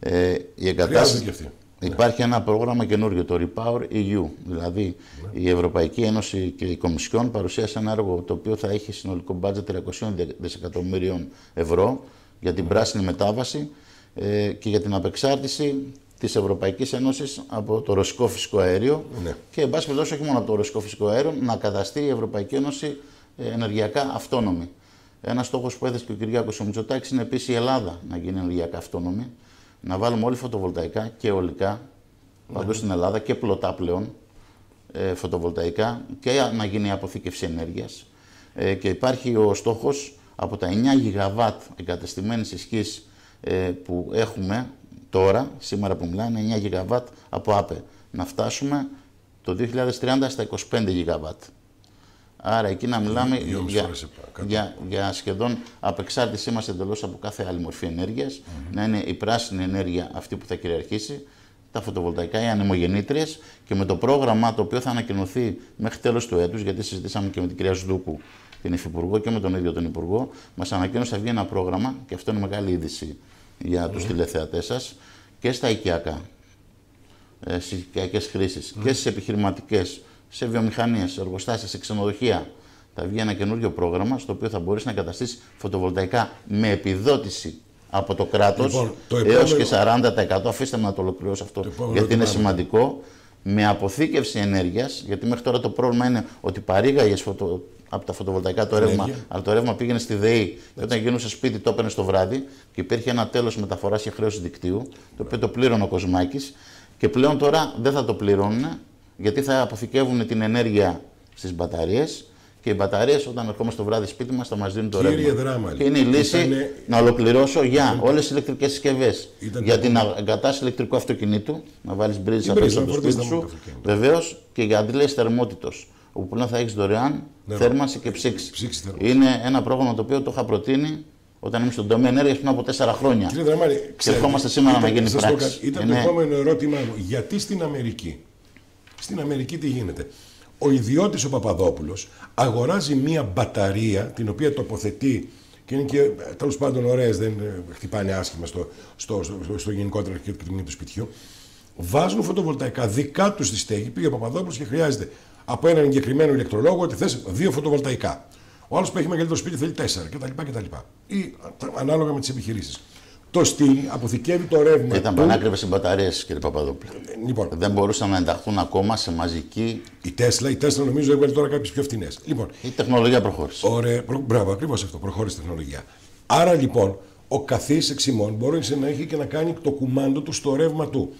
Ε, η εγκατάσταση. αυτή. Υπάρχει ένα πρόγραμμα καινούριο, το Repower EU. Δηλαδή, ναι. η Ευρωπαϊκή Ένωση και η Κομισιόν παρουσίασε ένα έργο το οποίο θα έχει συνολικό μπάτζετ 300 δισεκατομμύριων ευρώ για την ναι. πράσινη μετάβαση ε, και για την απεξάρτηση της Ευρωπαϊκής Ένωσης από το ρωσικό φυσικό αέριο. Ναι. Και, εν πάση περιπτώσει, όχι μόνο από το ρωσικό φυσικό αέριο, να καταστεί η Ευρωπαϊκή Ένωση ε, ενεργειακά αυτόνομη. Ένας στόχος που έθεσε και ο Κυριάκος Μητσοτάκη είναι επίσης η Ελλάδα να γίνει ενεργειακά αυτόνομη. Να βάλουμε όλοι φωτοβολταϊκά και ολικά ναι. παντού στην Ελλάδα και πλωτά πλέον ε, φωτοβολταϊκά και να γίνει η αποθήκευση ενέργειας. Ε, και υπάρχει ο στόχος από τα 9 γιγαβάτ εγκατεστημένη ισχύ ε, που έχουμε τώρα, σήμερα που μιλάμε, 9 γιγαβάτ από ΑΠΕ. Να φτάσουμε το 2030 στα 25 γιγαβάτ. Άρα εκεί να μιλάμε για, για, για, σχεδόν απεξάρτησή μας εντελώς από κάθε άλλη μορφή ενέργειας, να είναι η πράσινη ενέργεια αυτή που θα κυριαρχήσει, τα φωτοβολταϊκά, οι ανεμογεννήτριες και με το πρόγραμμα το οποίο θα ανακοινωθεί μέχρι τέλος του έτους, γιατί συζητήσαμε και με την κυρία Ζδούκου, την Υφυπουργό και με τον ίδιο τον Υπουργό, μας ανακοίνωσε θα βγει ένα πρόγραμμα και αυτό είναι μεγάλη είδηση για τους τηλεθεατές σας και στα οικιακά, ε, στις οικιακές χρήσεις και στις επιχειρηματικές, σε βιομηχανίες, σε εργοστάσια, σε ξενοδοχεία. Θα βγει ένα καινούριο πρόγραμμα στο οποίο θα μπορείς να εγκαταστήσεις φωτοβολταϊκά με επιδότηση από το κράτος λοιπόν, το έως και 40%. Αφήστε με να το ολοκληρώσω αυτό, γιατί είναι σημαντικό. Με αποθήκευση ενέργειας, γιατί μέχρι τώρα το πρόβλημα είναι ότι παρήγαγες φωτο, από τα φωτοβολταϊκά το ρεύμα, αλλά το ρεύμα πήγαινε στη ΔΕΗ. Και όταν γινούσε σπίτι, το έπαιρνε το βράδυ και υπήρχε ένα τέλος μεταφοράς και χρέωση δικτύου, το οποίο το πλήρωνε ο Κοσμάκης. Και πλέον τώρα δεν θα το πληρώνουν, γιατί θα αποθηκεύουν την ενέργεια στις μπαταρίες και οι μπαταρίες, όταν ερχόμαστε το βράδυ σπίτι μας, θα μας δίνουν το Κύριε ρεύμα. Δράμα, και είναι η λύση ήτανε... να ολοκληρώσω για ήταν... όλες τις ηλεκτρικές συσκευές. Για την εγκατάσταση ηλεκτρικού αυτοκινήτου, να βάλεις μπρίζα απέναντι στο σπίτι σου. Βεβαίως και για αντιλές θερμότητος όπου πλέον θα έχεις δωρεάν ναι, θέρμανση και ψήξη. είναι ένα πρόγραμμα το οποίο το είχα προτείνει όταν ήμουν στον τομέα ενέργειας πριν από τέσσερα χρόνια. Κύριε Δραμάρη, και ερχόμαστε σήμερα να γίνει πράξη. Ήταν είναι... το επόμενο ερώτημά μου. Γιατί στην Αμερική, στην Αμερική τι γίνεται; Ο ιδιώτης ο Παπαδόπουλος αγοράζει μία μπαταρία την οποία τοποθετεί και είναι και τέλος πάντων ωραίες, δεν χτυπάνε άσχημα στο, στο, στο, στο, στο γενικότερο αρχιτεκτονικό του σπιτιού. Βάζουν φωτοβολταϊκά δικά τους στη στέγη. Πήγε ο Παπαδόπουλος και χρειάζεται από έναν εγκεκριμένο ηλεκτρολόγο ότι θες δύο φωτοβολταϊκά. Ο άλλος που έχει μεγαλύτερο σπίτι θέλει τέσσερα κτλ. κτλ. Ή ανάλογα με τις επιχειρήσεις. Το στυλ αποθηκεύει το ρεύμα. Ήταν πανάκριβες οι μπαταρίες, κύριε Παπαδόπουλο. Λοιπόν, Δεν μπορούσαν να ενταχθούν ακόμα σε μαζική. Η Τέσλα, η Τέσλα νομίζω έβγαλε τώρα κάποιες πιο φθηνέ. Λοιπόν, η τεχνολογία προχώρησε. Ωραία, προ... μπράβο, ακριβώς αυτό. Προχώρησε η τεχνολογία. Άρα λοιπόν, ο καθής εξημών μπορεί να έχει και να κάνει το κουμάντο του στο ρεύμα του.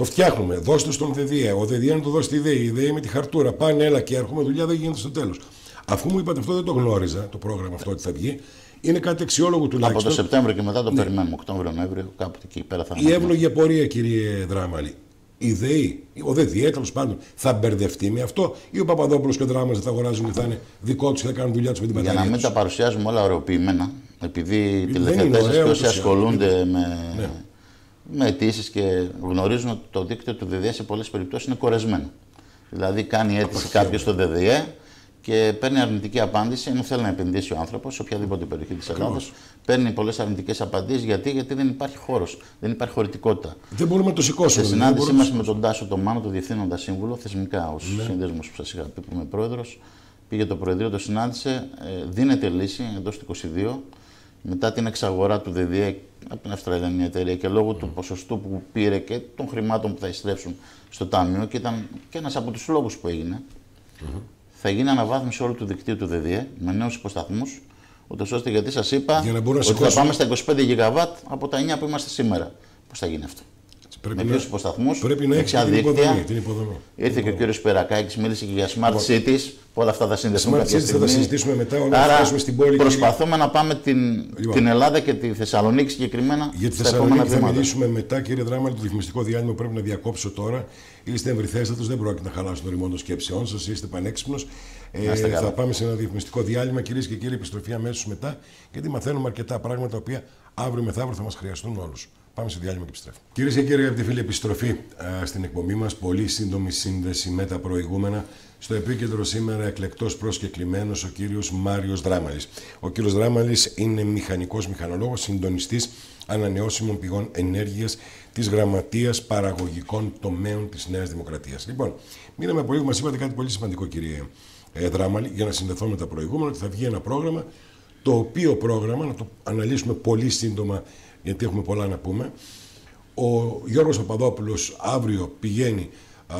Το φτιάχνουμε. Δώστε στον ΔΕΔΙΕ. Ο ΔΕΔΙΕ να το δώσει στη ΔΕΗ. Η ΔΕΗ με τη χαρτούρα. Πάνε, έλα και έρχομαι. Δουλειά δεν γίνεται στο τέλος. Αφού μου είπατε αυτό, δεν το γνώριζα το πρόγραμμα αυτό ότι θα βγει. Είναι κάτι αξιόλογο τουλάχιστον. Από το Σεπτέμβριο και μετά το ναι. περιμένουμε. Οκτώβριο-Νοέμβριο, κάπου εκεί πέρα θα Η εύλογη απορία, κύριε Δράμαλη. η ΔΕΗ, ο ΔΕΔΙΕ τέλος πάντων, θα μπερδευτεί με αυτό ή ο Παπαδόπουλος και ο Δράμα θα αγοράζουν και θα είναι δικό τους και θα κάνουν δουλειά τους με την πατέρα. Για να μην τα παρουσιάζουμε όλα ωρεοποιημένα, επειδή οι τηλεθεατές και όσοι ασχολούνται με, ναι. Με αιτήσεις και γνωρίζουν ότι το δίκτυο του ΔΔΕ σε πολλές περιπτώσεις είναι κορεσμένο. Δηλαδή κάνει αίτηση κάποιος στο ΔΔΕ και παίρνει αρνητική απάντηση ενώ θέλει να επενδύσει ο άνθρωπος σε οποιαδήποτε περιοχή της Ελλάδα. Παίρνει πολλές αρνητικές απαντήσεις γιατί, γιατί δεν υπάρχει χώρος, δεν υπάρχει χωρητικότητα. Δεν μπορούμε να το σηκώσουμε. Σε συνάντησή μας με τον Τάσο τον Μάνο, τον διευθύνοντα σύμβουλο, θεσμικά ω ναι. σύνδεσμο που σας είχα πει που είμαι πρόεδρος, πήγε το Προεδρείο, το συνάντησε, ε, δίνεται λύση εντός του 22 μετά την εξαγορά του ΔΔΕ από την Αυστραλιανή εταιρεία και λόγω του ποσοστού που πήρε και των χρημάτων που θα ειστρέψουν στο Τάμιο και ήταν και ένας από τους λόγους που έγινε θα γίνει αναβάθμιση όλου του δικτύου του ΔΔΕ με νέους υποσταθμούς. Ούτως ώστε γιατί σας είπα ότι θα πάμε στα 25 γιγαβάτ από τα 9 που είμαστε σήμερα. Πώς θα γίνει αυτό; Πρέπει με ποιους υποσταθμούς, πρέπει να έχει την υποδομή, την υποδομή. Ήρθε και ο κύριος Περακάκης, μίλησε και για smart cities. Όλα αυτά θα συνδεθούν κάποια στιγμή. Θα τα συζητήσουμε μετά, όλα Άρα, θα στην πόλη. Προσπαθούμε να πάμε την, λοιπόν, την Ελλάδα και τη Θεσσαλονίκη συγκεκριμένα. Για τη Θεσσαλονίκη θα μιλήσουμε μετά, κύριε Δράμα, το διαφημιστικό διάλειμμα πρέπει να διακόψω τώρα. Είστε εμβριθέστατος, δεν πρόκειται να χαλάσουν το ρημό των σκέψεών σας, είστε πανέξυπνος. Ε, θα πάμε σε ένα διαφημιστικό διάλειμμα, κυρίες και κύριοι, επιστροφή αμέσως μετά, γιατί μαθαίνουμε αρκετά πράγματα τα οποία αύριο μεθαύριο θα μας χρειαστούν όλους. Πάμε σε διάλειμμα και επιστρέφουμε. Κυρίες και κύριοι, αγαπητοί φίλοι, επιστροφή α, στην εκπομπή μας. Πολύ σύντομη σύνδεση με τα προηγούμενα. Στο επίκεντρο σήμερα εκλεκτός προσκεκλημένος ο κύριος Μάριος Δράμαλης. Ο κύριος Δράμαλης είναι μηχανικός μηχανολόγος, συντονιστής ανανεώσιμων πηγών ενέργειας της Γραμματείας Παραγωγικών Τομέων της Νέας Δημοκρατίας. Λοιπόν, μείναμε πολύ, μας είπατε κάτι πολύ σημαντικό, κύριε ε, Δράμαλη, για να συνδεθώ με τα προηγούμενα, ότι θα βγει ένα πρόγραμμα. Το οποίο πρόγραμμα, να το αναλύσουμε πολύ σύντομα γιατί έχουμε πολλά να πούμε. Ο Γιώργος Παπαδόπουλος αύριο πηγαίνει, α,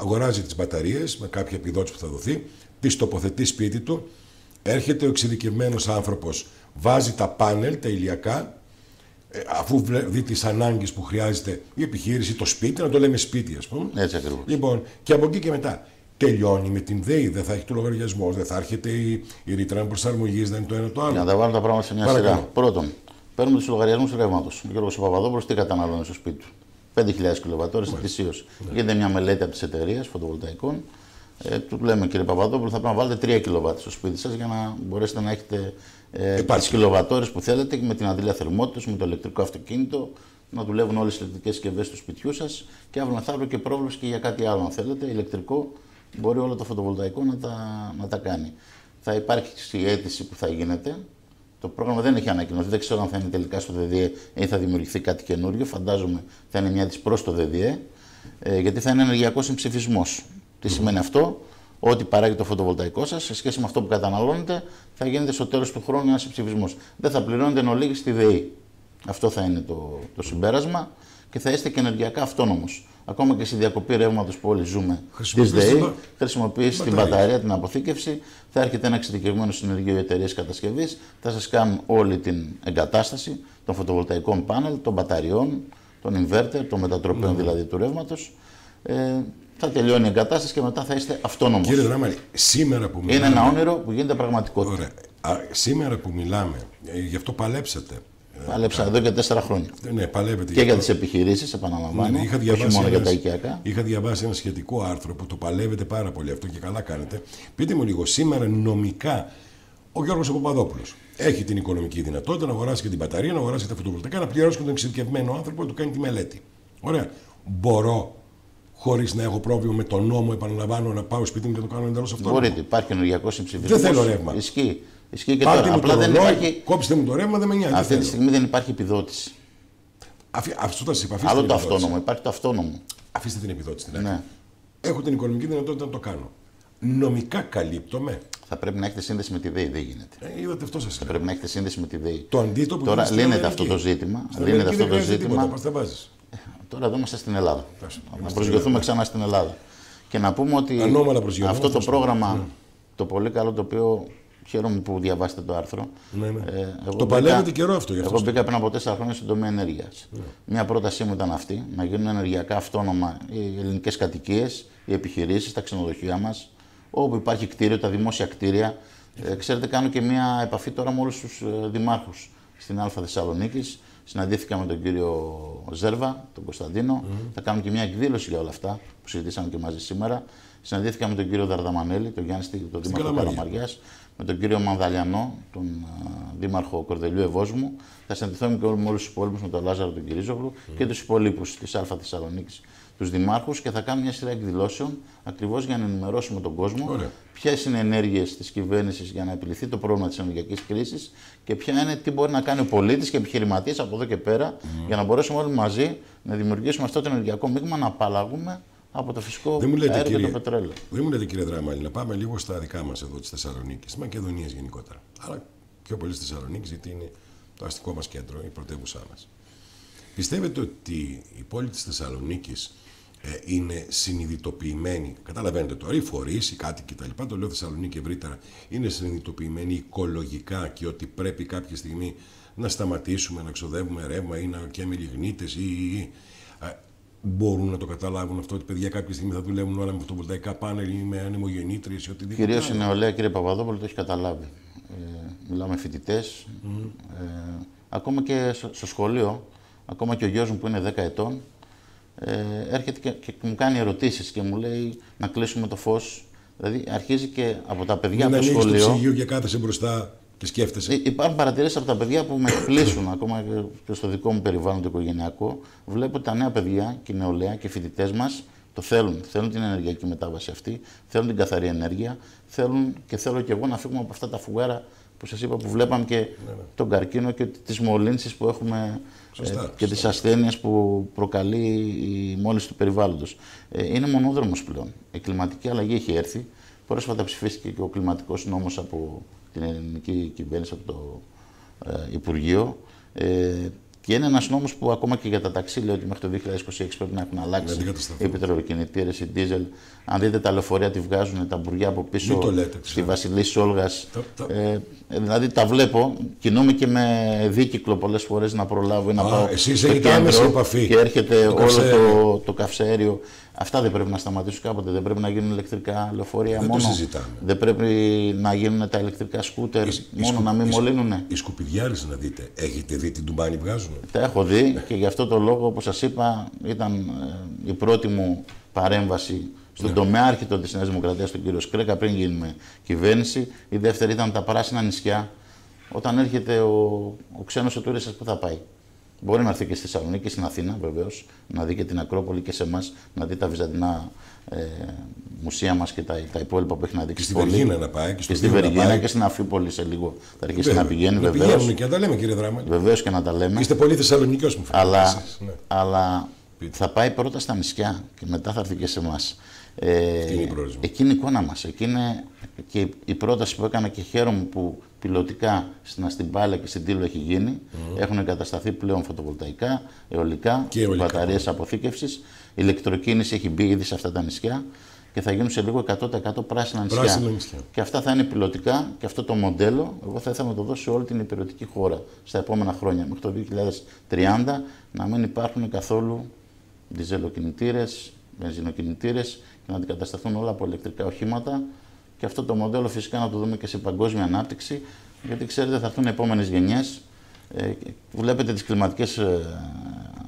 αγοράζει τις μπαταρίες με κάποια επιδότηση που θα δοθεί, τις τοποθετεί σπίτι του, έρχεται ο εξειδικευμένος άνθρωπος, βάζει τα πάνελ, τα ηλιακά, ε, αφού δει τις ανάγκες που χρειάζεται η επιχείρηση, το σπίτι, να το λέμε σπίτι, ας πούμε. Έτσι ακριβώς. Λοιπόν, και από εκεί και μετά τελειώνει με την ΔΕΗ, δεν θα έχει το λογαριασμό, δεν θα έρχεται η, η ρήτρα προσαρμογής, δεν είναι το ένα το άλλο. Για να τα βάλουμε τα πράγματα σε μια Παρακαλώ. σειρά. Πρώτον, Παίρνουμε τους λογαριασμούς ρεύματος. Ο Γιώργος Παπαδόπουλος τι καταναλώνει στο σπίτι του; 5.000 κιλοβατόρες ετησίως. Ναι. Γίνεται μια μελέτη από τις εταιρείες φωτοβολταϊκών. Ε, του λέμε κύριε Παπαδόπουλο, θα πρέπει να βάλετε 3 κιλοβάτ στο σπίτι σας για να μπορέσετε να έχετε ε, τις κιλοβατόρες που θέλετε και με την αντίλια θερμότητας, με το ηλεκτρικό αυτοκίνητο, να δουλεύουν όλες οι ηλεκτρικές συσκευές του σπιτιού σας και αύριο μεθαύριο και πρόβλεψη και για κάτι άλλο. Αν θέλετε, ηλεκτρικό μπορεί όλο το φωτοβολταϊκό να τα, να τα κάνει. Θα υπάρξει η αίτηση που θα γίνεται το πρόγραμμα δεν έχει ανακοινωθεί. Δεν ξέρω αν θα είναι τελικά στο ΔΔΕ ή θα δημιουργηθεί κάτι καινούριο. Φαντάζομαι θα είναι μια της προς το ΔΔΕ, ε, γιατί θα είναι ενεργειακός συμψηφισμό. Τι σημαίνει αυτό, Ό,τι παράγει το φωτοβολταϊκό σας σε σχέση με αυτό που καταναλώνετε, θα γίνεται στο τέλος του χρόνου ένας συμψηφισμό. Δεν θα πληρώνετε εν ολίγη στη ΔΕΗ. Αυτό θα είναι το, το συμπέρασμα και θα είστε και ενεργειακά αυτόνομος. Ακόμα και στη διακοπή ρεύματος που όλοι ζούμε τη ΔΕΗ, χρησιμοποιήσει την μπαταρία, την αποθήκευση. Θα έρχεται ένα εξειδικευμένο συνεργείο εταιρείε κατασκευής, θα σας κάνουν όλη την εγκατάσταση των φωτοβολταϊκών πάνελ, των μπαταριών, των inverter, των μετατροπέων ναι. δηλαδή του ρεύματος. Ε, θα τελειώνει η εγκατάσταση και μετά θα είστε αυτόνομοι. Κύριε Δράμαλη, σήμερα που μιλάμε. Είναι ένα όνειρο που γίνεται πραγματικότητα. Ωραία. Α, σήμερα που μιλάμε, ε, γι' αυτό παλέψατε. Πάλεψα εδώ και τέσσερα χρόνια. Ναι, παλεύετε. Και για τις επιχειρήσεις, επαναλαμβάνω. Ναι, είχα όχι μόνο για τα οικιακά. Είχα διαβάσει ένα σχετικό άρθρο που το παλεύετε πάρα πολύ αυτό και καλά κάνετε. Πείτε μου λίγο, σήμερα νομικά ο Γιώργος Παπαδόπουλος έχει την οικονομική δυνατότητα να αγοράσει και την μπαταρία, να αγοράσει και τα φωτοβολταϊκά, να πληρώσει και τον εξειδικευμένο άνθρωπο να του κάνει τη μελέτη. Ωραία. Μπορώ χωρίς να έχω πρόβλημα με τον νόμο, επαναλαμβάνω, να πάω σπίτι μου και να το κάνω εντελώς αυτό; Μπορείτε, υπάρχει ενεργειακός συμψηφισμός. Δεν θέλω ρεύμα. Ισχύει. Ισχύει και Πάτε τώρα. Απλά δεν υπάρχει... Κόψτε μου το ρεύμα, δεν με νοιάζει. Αυτή τη στιγμή δεν υπάρχει επιδότηση. Αφι... Αυτό σα είπα. Άλλο το αυτόνομο, υπάρχει το αυτόνομο. Αφήστε την επιδότηση. Δηλαδή. Ναι. Έχω την οικονομική δυνατότητα να το κάνω. Νομικά καλύπτομαι. Θα πρέπει να έχετε σύνδεση με τη ΔΕΗ, δεν γίνεται. Ε, είδατε αυτό σας Θα πρέπει να έχετε σύνδεση με τη ΔΕΗ. Το αντίθετο που Τώρα λύνεται αυτό το ζήτημα. Λύνεται αυτό το ζήτημα. Τίποτα, ε, Τώρα εδώ είμαστε στην Ελλάδα. Να προσγειωθούμε ξανά στην Ελλάδα. Και να πούμε ότι αυτό το πρόγραμμα, ναι. το πολύ καλό το οποίο Χαίρομαι που διαβάσετε το άρθρο. Ναι, ναι. Ε, εγώ το παλεύετε καιρό αυτό. Για εγώ μπήκα πριν από τέσσερα χρόνια στον τομέα ενέργειας. Ναι. Μια πρότασή μου ήταν αυτή: να γίνουν ενεργειακά αυτόνομα οι ελληνικές κατοικίες, οι επιχειρήσεις, τα ξενοδοχεία μας, όπου υπάρχει κτίριο, τα δημόσια κτίρια. Ε, ξέρετε, κάνω και μια επαφή τώρα με όλους τους ε, δημάρχους στην Α Θεσσαλονίκης. Συναντήθηκα με τον κύριο Ζέρβα, τον Κωνσταντίνο. Θα κάνουμε και μια εκδήλωση για όλα αυτά που συζητήσαμε και μαζί σήμερα. Συναντήθηκα με τον κύριο Δαρδαμανέλη, τον Γιάννη τον Δήμαρχο Καραμαριά, με τον κύριο Μανδαλιανό, τον Δήμαρχο Κορδελιού Ευόσμου. Θα συναντηθώ και με όλους τους υπόλοιπους, με τον Λάζαρο τον Κυρίζογλου και τους υπόλοιπου της Α Θεσσαλονίκης τους δημάρχους και θα κάνουμε μια σειρά εκδηλώσεων ακριβώς για να ενημερώσουμε τον κόσμο ποιες είναι οι ενέργειες της κυβέρνησης για να επιληθεί το πρόβλημα της ενεργειακής κρίσης και ποια είναι τι μπορεί να κάνει ο πολίτης και επιχειρηματία από εδώ και πέρα για να μπορέσουμε όλοι μαζί να δημιουργήσουμε αυτό το ενεργειακό μείγμα να απαλλαγούμε από το φυσικό αέριο και το πετρέλαιο. Δεν μου λέτε κύριε Δράμαλη να πάμε λίγο στα δικά μας εδώ της Θεσσαλονίκης, της Μακεδονίας γενικότερα. Αλλά πιο πολύ στη Θεσσαλονίκης γιατί είναι το αστικό μας κέντρο, η πρωτεύουσά μας. Πιστεύετε ότι η πόλη της Θεσσαλονίκης ε, είναι συνειδητοποιημένοι. Καταλαβαίνετε τώρα, οι φορείς, οι κάτοικοι κτλ. Το λέω Θεσσαλονίκη ευρύτερα, είναι συνειδητοποιημένοι οικολογικά και ότι πρέπει κάποια στιγμή να σταματήσουμε να ξοδεύουμε ρεύμα ή να καίμε λιγνίτες ή. ή, ή. Μπορούν να το καταλάβουν αυτό ότι παιδιά κάποια στιγμή θα δουλεύουν όλα με φωτοβολταϊκά πάνελ ή με ανεμογεννήτριες ή οτιδήποτε. Κυρίως η νεολαία, κύριε Παπαδόπουλο, το έχει καταλάβει. Ε, μιλάμε φοιτητές. Mm. Ε, ακόμα και στο σχολείο, ακόμα και ο γιος μου που είναι 10 ετών, ε, έρχεται και, και, μου κάνει ερωτήσεις και μου λέει να κλείσουμε το φως. Δηλαδή αρχίζει και από τα παιδιά από το σχολείο... το ψυγείο και κάθεσαι μπροστά και σκέφτεσαι; Ε, υπάρχουν παρατηρήσεις από τα παιδιά που με εκπλήσουν ακόμα και στο δικό μου περιβάλλον το οικογενειακό. Βλέπω ότι τα νέα παιδιά και η νεολαία και οι φοιτητές μας το θέλουν. Θέλουν την ενεργειακή μετάβαση αυτή, θέλουν την καθαρή ενέργεια, θέλουν και θέλω και εγώ να φύγουμε από αυτά τα φουγάρα που σας είπα που βλέπαμε και ναι, ναι. τον καρκίνο και τις μολύνσεις που έχουμε Σωστά, ε, και τις ασθένειες που προκαλεί η μόλυνση του περιβάλλοντος. Ε, είναι μονόδρομος πλέον. Η κλιματική αλλαγή έχει έρθει. Πρόσφατα ψηφίστηκε και ο κλιματικός νόμος από την ελληνική κυβέρνηση, από το ε, Υπουργείο. Ε, και είναι ένας νόμος που ακόμα και για τα ταξί λέει ότι μέχρι το 2026 πρέπει να έχουν αλλάξει οι πετρελοκινητήρε, οι δίζελ. Αν δείτε τα λεωφορεία τη βγάζουν τα μπουριά από πίσω στη Βασιλή Σόλγα. Ε, δηλαδή τα βλέπω. Κινούμαι και με δίκυκλο πολλές φορές να προλάβω ή να Α, πάω στο κέντρο επαφή. και έρχεται το όλο το, το καυσαέριο. Αυτά δεν πρέπει να σταματήσουν κάποτε. Δεν πρέπει να γίνουν ηλεκτρικά λεωφορεία δεν μόνο. Το δεν πρέπει να γίνουν τα ηλεκτρικά σκούτερ μόνο να μην οι, μολύνουν. Οι σκουπιδιάρε να δείτε. Έχετε δει την τουμπάνη βγάζουν; Τα έχω δει και γι' αυτό το λόγο, όπως σας είπα, ήταν ε, η πρώτη μου παρέμβαση στον ναι. τομέα άρχιτο της Νέας Δημοκρατίας, τον κύριο Σκρέκα, πριν γίνουμε κυβέρνηση. Η δεύτερη ήταν τα πράσινα νησιά. Όταν έρχεται ο, ο ξένος ο τουρίστας, πού θα πάει; Μπορεί να έρθει και στη Θεσσαλονίκη και στην Αθήνα βεβαίως, να δει και την Ακρόπολη και σε εμάς, να δει τα βυζαντινά ε, μουσεία μας και τα, τα υπόλοιπα που έχει να δείξει. Και στη Βεργίνα να πάει. Και, και στη Βεργίνα και στην Αφίπολη σε λίγο. Θα αρχίσει να πηγαίνει βεβαίως. Πηγαίνουν και να τα λέμε, κύριε Δράμα. Βεβαίως και να τα λέμε. Είστε πολύ Θεσσαλονίκιο, μου φαίνεται. Αλλά, ναι. αλλά θα πάει πρώτα στα νησιά και μετά θα έρθει και σε εμάς. Ε, εκείνη η εικόνα μας. Εκείνη και η πρόταση που έκανα και χαίρομαι που πιλωτικά στην Αστυμπάλα και στην Τήλο έχει γίνει. Mm. Έχουν εγκατασταθεί πλέον φωτοβολταϊκά, αιωλικά, μπαταρίες αποθήκευσης. Η ηλεκτροκίνηση έχει μπει ήδη σε αυτά τα νησιά και θα γίνουν σε λίγο 100% πράσινα νησιά. Πράσινα νησιά. Και αυτά θα είναι πιλωτικά και αυτό το μοντέλο εγώ θα ήθελα να το δώσω σε όλη την υπηρετική χώρα στα επόμενα χρόνια. Μέχρι το 2030 να μην υπάρχουν καθόλου διζελοκινητήρες, βενζινοκινητήρες και να αντικατασταθούν όλα από ηλεκτρικά οχήματα και αυτό το μοντέλο φυσικά να το δούμε και σε παγκόσμια ανάπτυξη, γιατί ξέρετε θα έρθουν επόμενες γενιές. Ε, βλέπετε τις κλιματικές ε,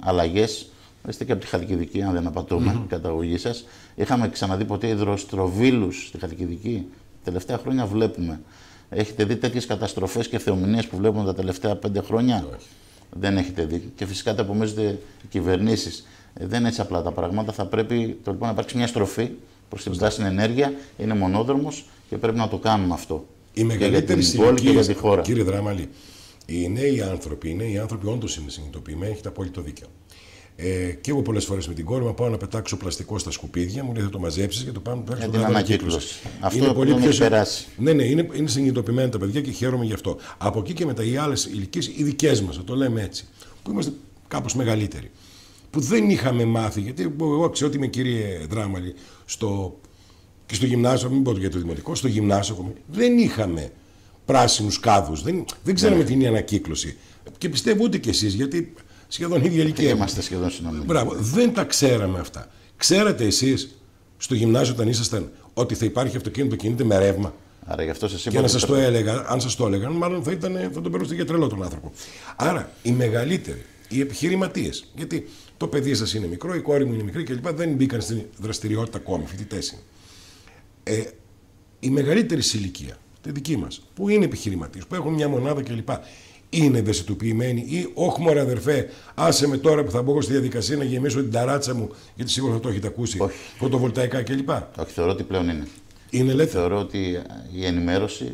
αλλαγές. Είστε και από τη Χαλκιδική, αν δεν απατούμε, mm-hmm. καταγωγή σας. Είχαμε ξαναδεί ποτέ υδροστροβίλους στη Χαλκιδική. Τελευταία χρόνια βλέπουμε. Έχετε δει τέτοιες καταστροφές και θεομηνίες που βλέπουμε τα τελευταία πέντε χρόνια; Δεν έχετε δει. Και φυσικά τα απομίζονται οι κυβερνήσεις. Ε, δεν είναι έτσι απλά τα πράγματα. Θα πρέπει το, λοιπόν, να υπάρξει μια στροφή προς την πράσινη ενέργεια. Είναι μονόδρομος και πρέπει να το κάνουμε αυτό. Η μεγαλύτερη και για τη χώρα. Κύριε Δράμαλη, οι νέοι άνθρωποι, οι νέοι άνθρωποι όντως είναι συνειδητοποιημένοι, έχετε απόλυτο δίκιο. Ε, και εγώ πολλές φορές με την κόρη μου πάω να πετάξω πλαστικό στα σκουπίδια, μου λέει θα το μαζέψεις και το πάμε να Για την ανακύκλωση. Αυτό είναι πολύ πιο περάσει. Ναι, ναι, είναι, είναι συνειδητοποιημένα τα παιδιά και χαίρομαι γι' αυτό. Από εκεί και μετά οι άλλες ηλικίες, οι δικές μας, το λέμε έτσι, που είμαστε κάπως μεγαλύτεροι που δεν είχαμε μάθει, γιατί εγώ ξέρω ότι είμαι κύριε Δράμαλη στο, και στο γυμνάσιο, μην πω για το δημοτικό, στο γυμνάσιο δεν είχαμε πράσινους κάδους, δεν, δεν ξέραμε ναι. την η ανακύκλωση. Και πιστεύω ούτε κι εσείς, γιατί σχεδόν ίδια ηλικία. Είμαστε σχεδόν συνομιλοί. Μπράβο, δεν τα ξέραμε αυτά. Ξέρατε εσείς στο γυμνάσιο όταν ήσασταν ότι θα υπάρχει αυτοκίνητο που κινείται με ρεύμα; Άρα γι' αυτό σας είπα. Και να σας το έλεγα, αν σας το έλεγαν, μάλλον θα, ήταν, θα τον περνούσατε για τρελό τον άνθρωπο. Άρα οι μεγαλύτεροι, οι επιχειρηματίες, γιατί το παιδί σας είναι μικρό, η κόρη μου είναι μικρή κλπ. Δεν μπήκαν στην δραστηριότητα ακόμη, φοιτητές είναι. Ε, η μεγαλύτερη ηλικία, τη δική μας, που είναι επιχειρηματίες, που έχουν μια μονάδα κλπ είναι ευαισθητοποιημένοι ή όχι μωρέ αδερφέ, άσε με τώρα που θα μπω στη διαδικασία να γεμίσω την ταράτσα μου, γιατί σίγουρα θα το έχετε ακούσει, όχι. φωτοβολταϊκά κλπ. Όχι, θεωρώ ότι πλέον είναι. Είναι ελεύθερο. Θεωρώ ότι η ενημέρωση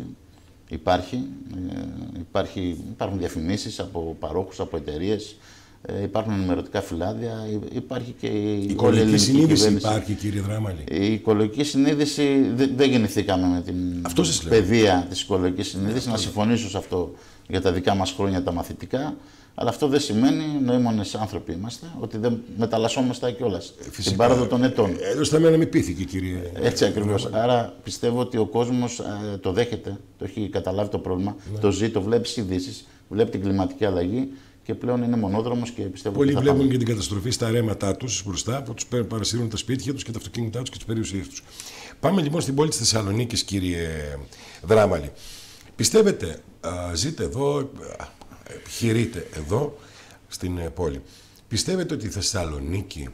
υπάρχει, ε, υπάρχει υπάρχουν διαφημίσεις από παρόχους, από εταιρείες. Ε, υπάρχουν ενημερωτικά φυλάδια, υπάρχει και η οικολογική συνείδηση υπάρχει κύριε Δράμαλη; Η οικολογική συνείδηση δεν γεννηθήκαμε με την παιδεία της οικολογικής συνείδησης, να συμφωνήσω σε αυτό για τα δικά μας χρόνια τα μαθητικά. Αλλά αυτό δεν σημαίνει, νοήμονες άνθρωποι είμαστε, ότι δεν μεταλλασσόμαστε κιόλας. Στην πάροδο των ετών. Εδώ στα μένα μην πείθηκε, κύριε. Έτσι ακριβώς. Άρα πιστεύω ότι ο κόσμος ε, το δέχεται, το έχει καταλάβει το πρόβλημα, ναι. το ζει, το βλέπει στις ειδήσεις, βλέπει την κλιματική αλλαγή και πλέον είναι μονόδρομος και πιστεύω Πολλοί ότι. Πολλοί βλέπουν και την καταστροφή στα ρέματά τους μπροστά, που τους παρασύρουν τα σπίτια τους και τα αυτοκίνητά τους και τι περιουσίες τους. Πάμε λοιπόν στην πόλη της Θεσσαλονίκης, κύριε Δράμαλη. Πιστεύετε, ζείτε εδώ, επιχειρείτε εδώ στην ε, πόλη. Πιστεύετε ότι η Θεσσαλονίκη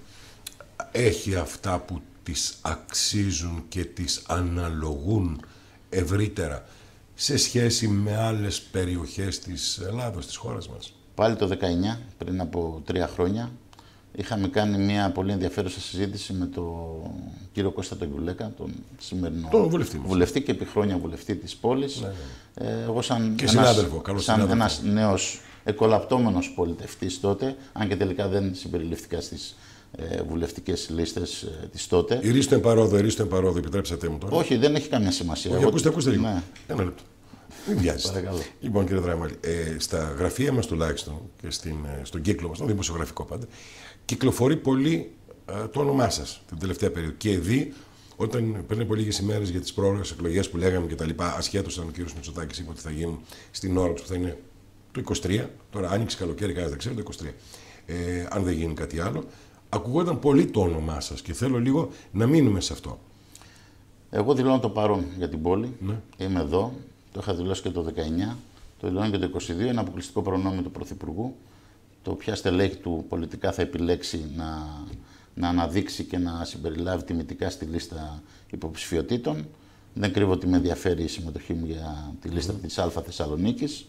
έχει αυτά που τις αξίζουν και τις αναλογούν ευρύτερα σε σχέση με άλλες περιοχές της Ελλάδος, της χώρας μας; Πάλι το 19, πριν από τρία χρόνια, είχαμε κάνει μια πολύ ενδιαφέρουσα συζήτηση με τον κύριο Κώστα τον Γκουλέκα, τον σημερινό τον βουλευτή, βουλευτή και επί χρόνια βουλευτή της πόλης. Ναι, ναι. Ε, εγώ σαν, και ένας, σαν ένας νέος εκολαπτώμενος πολιτευτής τότε, αν και τελικά δεν συμπεριληφθήκα στις ε, βουλευτικές λίστες ε, της τότε. Ηρίστο εμπαρόδο, ηρίστο εμπαρόδο, επιτρέψατε μου τώρα. Όχι, δεν έχει καμία σημασία. Όχι, ακούστε, ακούστε λίγο. Ναι. Ένα λεπτό. Μην βιάζεστε. Λοιπόν, κύριε Δράμαλη, ε, στα γραφεία μας τουλάχιστον και στην, ε, στον κύκλο μας, στον δημοσιογραφικό πάντα, κυκλοφορεί πολύ ε, το όνομά σας την τελευταία περίοδο. Και δει, όταν πριν από λίγες ημέρες για τις πρόορε εκλογές που λέγαμε και τα λοιπά, ασχέτως αν ο κύριος Μητσοτάκης είπε ότι θα γίνουν στην ώρα του που θα είναι το 23, τώρα άνοιξε καλοκαίρι, κανένας δεν ξέρει, το 23. Ε, αν δεν γίνει κάτι άλλο, ακουγόταν πολύ το όνομά σας και θέλω λίγο να μείνουμε σε αυτό. Εγώ δηλώνω το παρόν για την πόλη. Ναι. Είμαι εδώ. Το είχα δηλώσει και το 19. Το δηλώνω και το 22. Είναι αποκλειστικό προνόμιο του Πρωθυπουργού το ποια στελέχη του πολιτικά θα επιλέξει να, να αναδείξει και να συμπεριλάβει τιμητικά στη λίστα υποψηφιωτήτων. Δεν κρύβω ότι με ενδιαφέρει η συμμετοχή μου για τη λίστα mm-hmm. της Α Θεσσαλονίκης.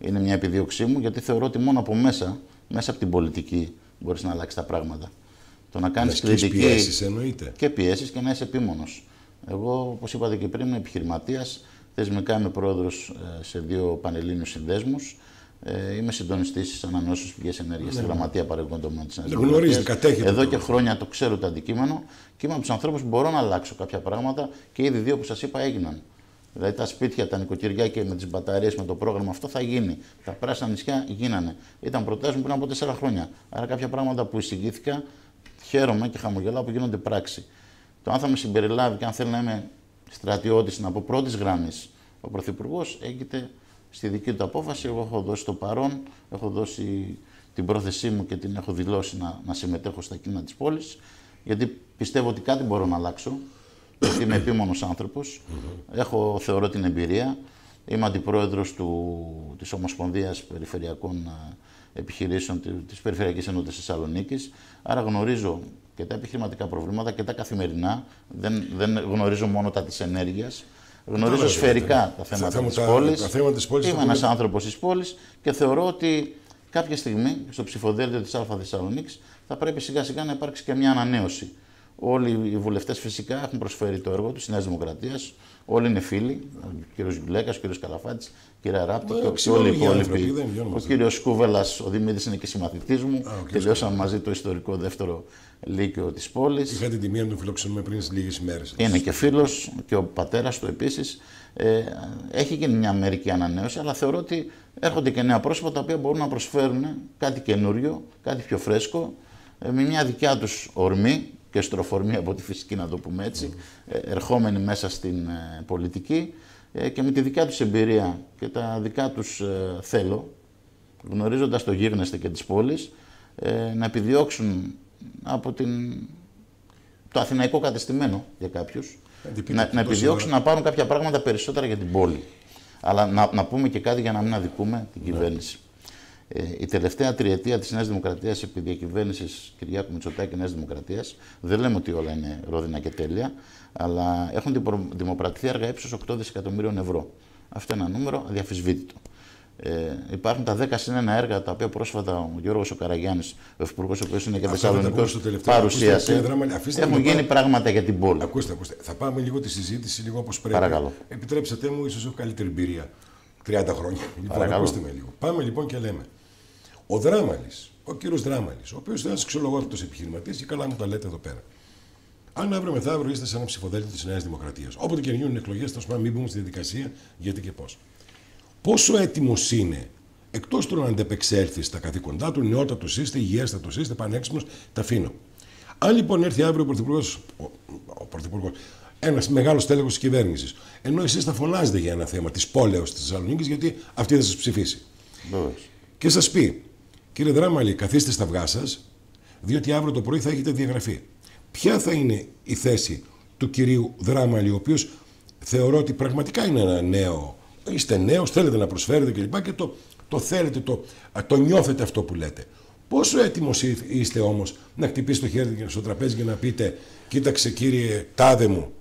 Είναι μια επιδίωξή μου γιατί θεωρώ ότι μόνο από μέσα, μέσα από την πολιτική μπορείς να αλλάξεις τα πράγματα. Το να κάνεις κριτική... Και πιέσεις εννοείται. Και πιέσεις και να είσαι επίμονος. Εγώ, όπως είπατε και πριν, είμαι επιχειρηματίας. Θεσμικά είμαι πρόεδρος ε, σε δύο πανελλήνιους συνδέσμους. Ε, είμαι συντονιστής της ανανεώσιμη πηγές ενέργειας στη ναι. Γραμματεία Παρεγγόντων τη Νέα Γνωρίζετε, κατέχετε. Εδώ και χρόνια το ξέρω το αντικείμενο και είμαι από τους ανθρώπους που μπορώ να αλλάξω κάποια πράγματα και ήδη δύο που σας είπα έγιναν. Δηλαδή τα σπίτια, τα νοικοκυριά και με τις μπαταρίες, με το πρόγραμμα αυτό θα γίνει. Τα πράσινα νησιά γίνανε. Ήταν προτάσεις μου πριν από τέσσερα χρόνια. Άρα κάποια πράγματα που εισηγήθηκα χαίρομαι και χαμογελάω που γίνονται πράξη. Το αν θα με συμπεριλάβει και αν θέλει να είμαι στρατιώτης από πρώτης γραμμής ο Πρωθυπουργός, έγινε στη δική του απόφαση. Εγώ έχω δώσει το παρόν, έχω δώσει την πρόθεσή μου και την έχω δηλώσει να, να συμμετέχω στα κίνημα της πόλης. Γιατί πιστεύω ότι κάτι μπορώ να αλλάξω. Γιατί είμαι επίμονος άνθρωπος. Έχω, θεωρώ, την εμπειρία. Είμαι αντιπρόεδρος της Ομοσπονδίας Περιφερειακών ε, Επιχειρήσεων της Περιφερειακής Ενότητας Θεσσαλονίκης. Άρα γνωρίζω και τα επιχειρηματικά προβλήματα και τα καθημερινά. Δεν, δεν γνωρίζω μόνο τα της ενέργειας. Γνωρίζω σφαιρικά τα θέματα της πόλης. Είμαι ένας άνθρωπος της πόλης και θεωρώ ότι κάποια στιγμή στο ψηφοδέλτιο της Α Θεσσαλονίκης θα πρέπει σιγά σιγά να υπάρξει και μια ανανέωση. Όλοι οι βουλευτές φυσικά έχουν προσφέρει το έργο τους τη Νέα Δημοκρατίας. Όλοι είναι φίλοι. Ο κ. Γιουλέκα, ο κ. Καλαφάτης, ο κ. Ράπτη και όλοι οι υπόλοιποι. Ο κ. Κούβελα, ο Δημήτρης είναι και συμμαθητής μου. Τελειώσαμε μαζί το ιστορικό δεύτερο Λύκειο της πόλης. Είχα την τιμή να τον φιλοξενούμε πριν λίγες ημέρες. Είναι και φίλος και ο πατέρας του επίσης. Ε, έχει γίνει μια μερική ανανέωση, αλλά θεωρώ ότι έρχονται και νέα πρόσωπα τα οποία μπορούν να προσφέρουν κάτι καινούριο, κάτι πιο φρέσκο, ε, με μια δικιά τους ορμή και στροφορμή από τη φυσική, να το πούμε έτσι, ε, ερχόμενοι μέσα στην ε, πολιτική ε, και με τη δικιά τους εμπειρία και τα δικά τους θέλω, γνωρίζοντας το γίγνεσθε και της πόλης, να επιδιώξουν από την, το αθηναϊκό κατεστημένο για κάποιους, να, να επιδιώξουν να πάρουν κάποια πράγματα περισσότερα για την πόλη. Αλλά να, να πούμε και κάτι για να μην αδικούμε την ναι. κυβέρνηση. Ε, η τελευταία τριετία της Νέας Δημοκρατίας επί διακυβέρνησης Κυριάκου Μητσοτάκη Νέας Δημοκρατίας, δεν λέμε ότι όλα είναι ρόδινα και τέλεια, αλλά έχουν δημοπρατηθεί έργα ύψους 8 δισεκατομμύριων ευρώ. Αυτό είναι ένα νούμερο αδιαφυσβήτητο. Ε, υπάρχουν τα 10 συν 1 έργα τα οποία πρόσφατα ο Γιώργος Καραγιάννης, ο Υπουργό, ο οποίος είναι και Θεσσαλονικό, παρουσίασε. Έχουν γίνει πράγματα για την πόλη. Ακούστε, ακούστε. Θα πάμε λίγο τη συζήτηση λίγο όπως πρέπει. Παρακαλώ. Επιτρέψτε μου, ίσως έχω καλύτερη εμπειρία. 30 χρόνια. Λοιπόν, ακούστε με λίγο. Πάμε λοιπόν και λέμε. Ο Δράμαλης, ο κύριος Δράμαλης, ο οποίος είναι ένας αξιολογόρυτο επιχειρηματής και καλά μου τα λέτε εδώ πέρα. Αν αύριο μεθαύριο είστε σε ένα ψηφοδέλτιο της Νέας Δημοκρατίας, όποτε και γίνουν εκλογές, θα μην μπούμε στη διαδικασία γιατί και πώς. Πόσο έτοιμος είναι, εκτός του να αντεπεξέλθει στα καθήκοντά του, νεότατος είστε, υγιέστατος είστε, πανέξυπνος, τα αφήνω. Αν λοιπόν έρθει αύριο ο Πρωθυπουργός, ο, ο Πρωθυπουργός, ένας μεγάλος τέλεχος της κυβέρνησης, ενώ εσείς θα φωνάζετε για ένα θέμα της πόλεως της Θεσσαλονίκης, γιατί αυτή θα σας ψηφίσει. Και σας πει, κύριε Δράμαλη, καθίστε στα αυγά σας, διότι αύριο το πρωί θα έχετε διαγραφεί. Ποια θα είναι η θέση του κυρίου Δράμαλη, ο οποίος θεωρώ ότι πραγματικά είναι ένα νέο. Είστε νέος, θέλετε να προσφέρετε κλπ. Και, το, το θέλετε, το, το νιώθετε αυτό που λέτε. Πόσο έτοιμος είστε όμως να χτυπήσετε το χέρι στο τραπέζι και να πείτε, Κοίταξε κύριε Τάδε μου,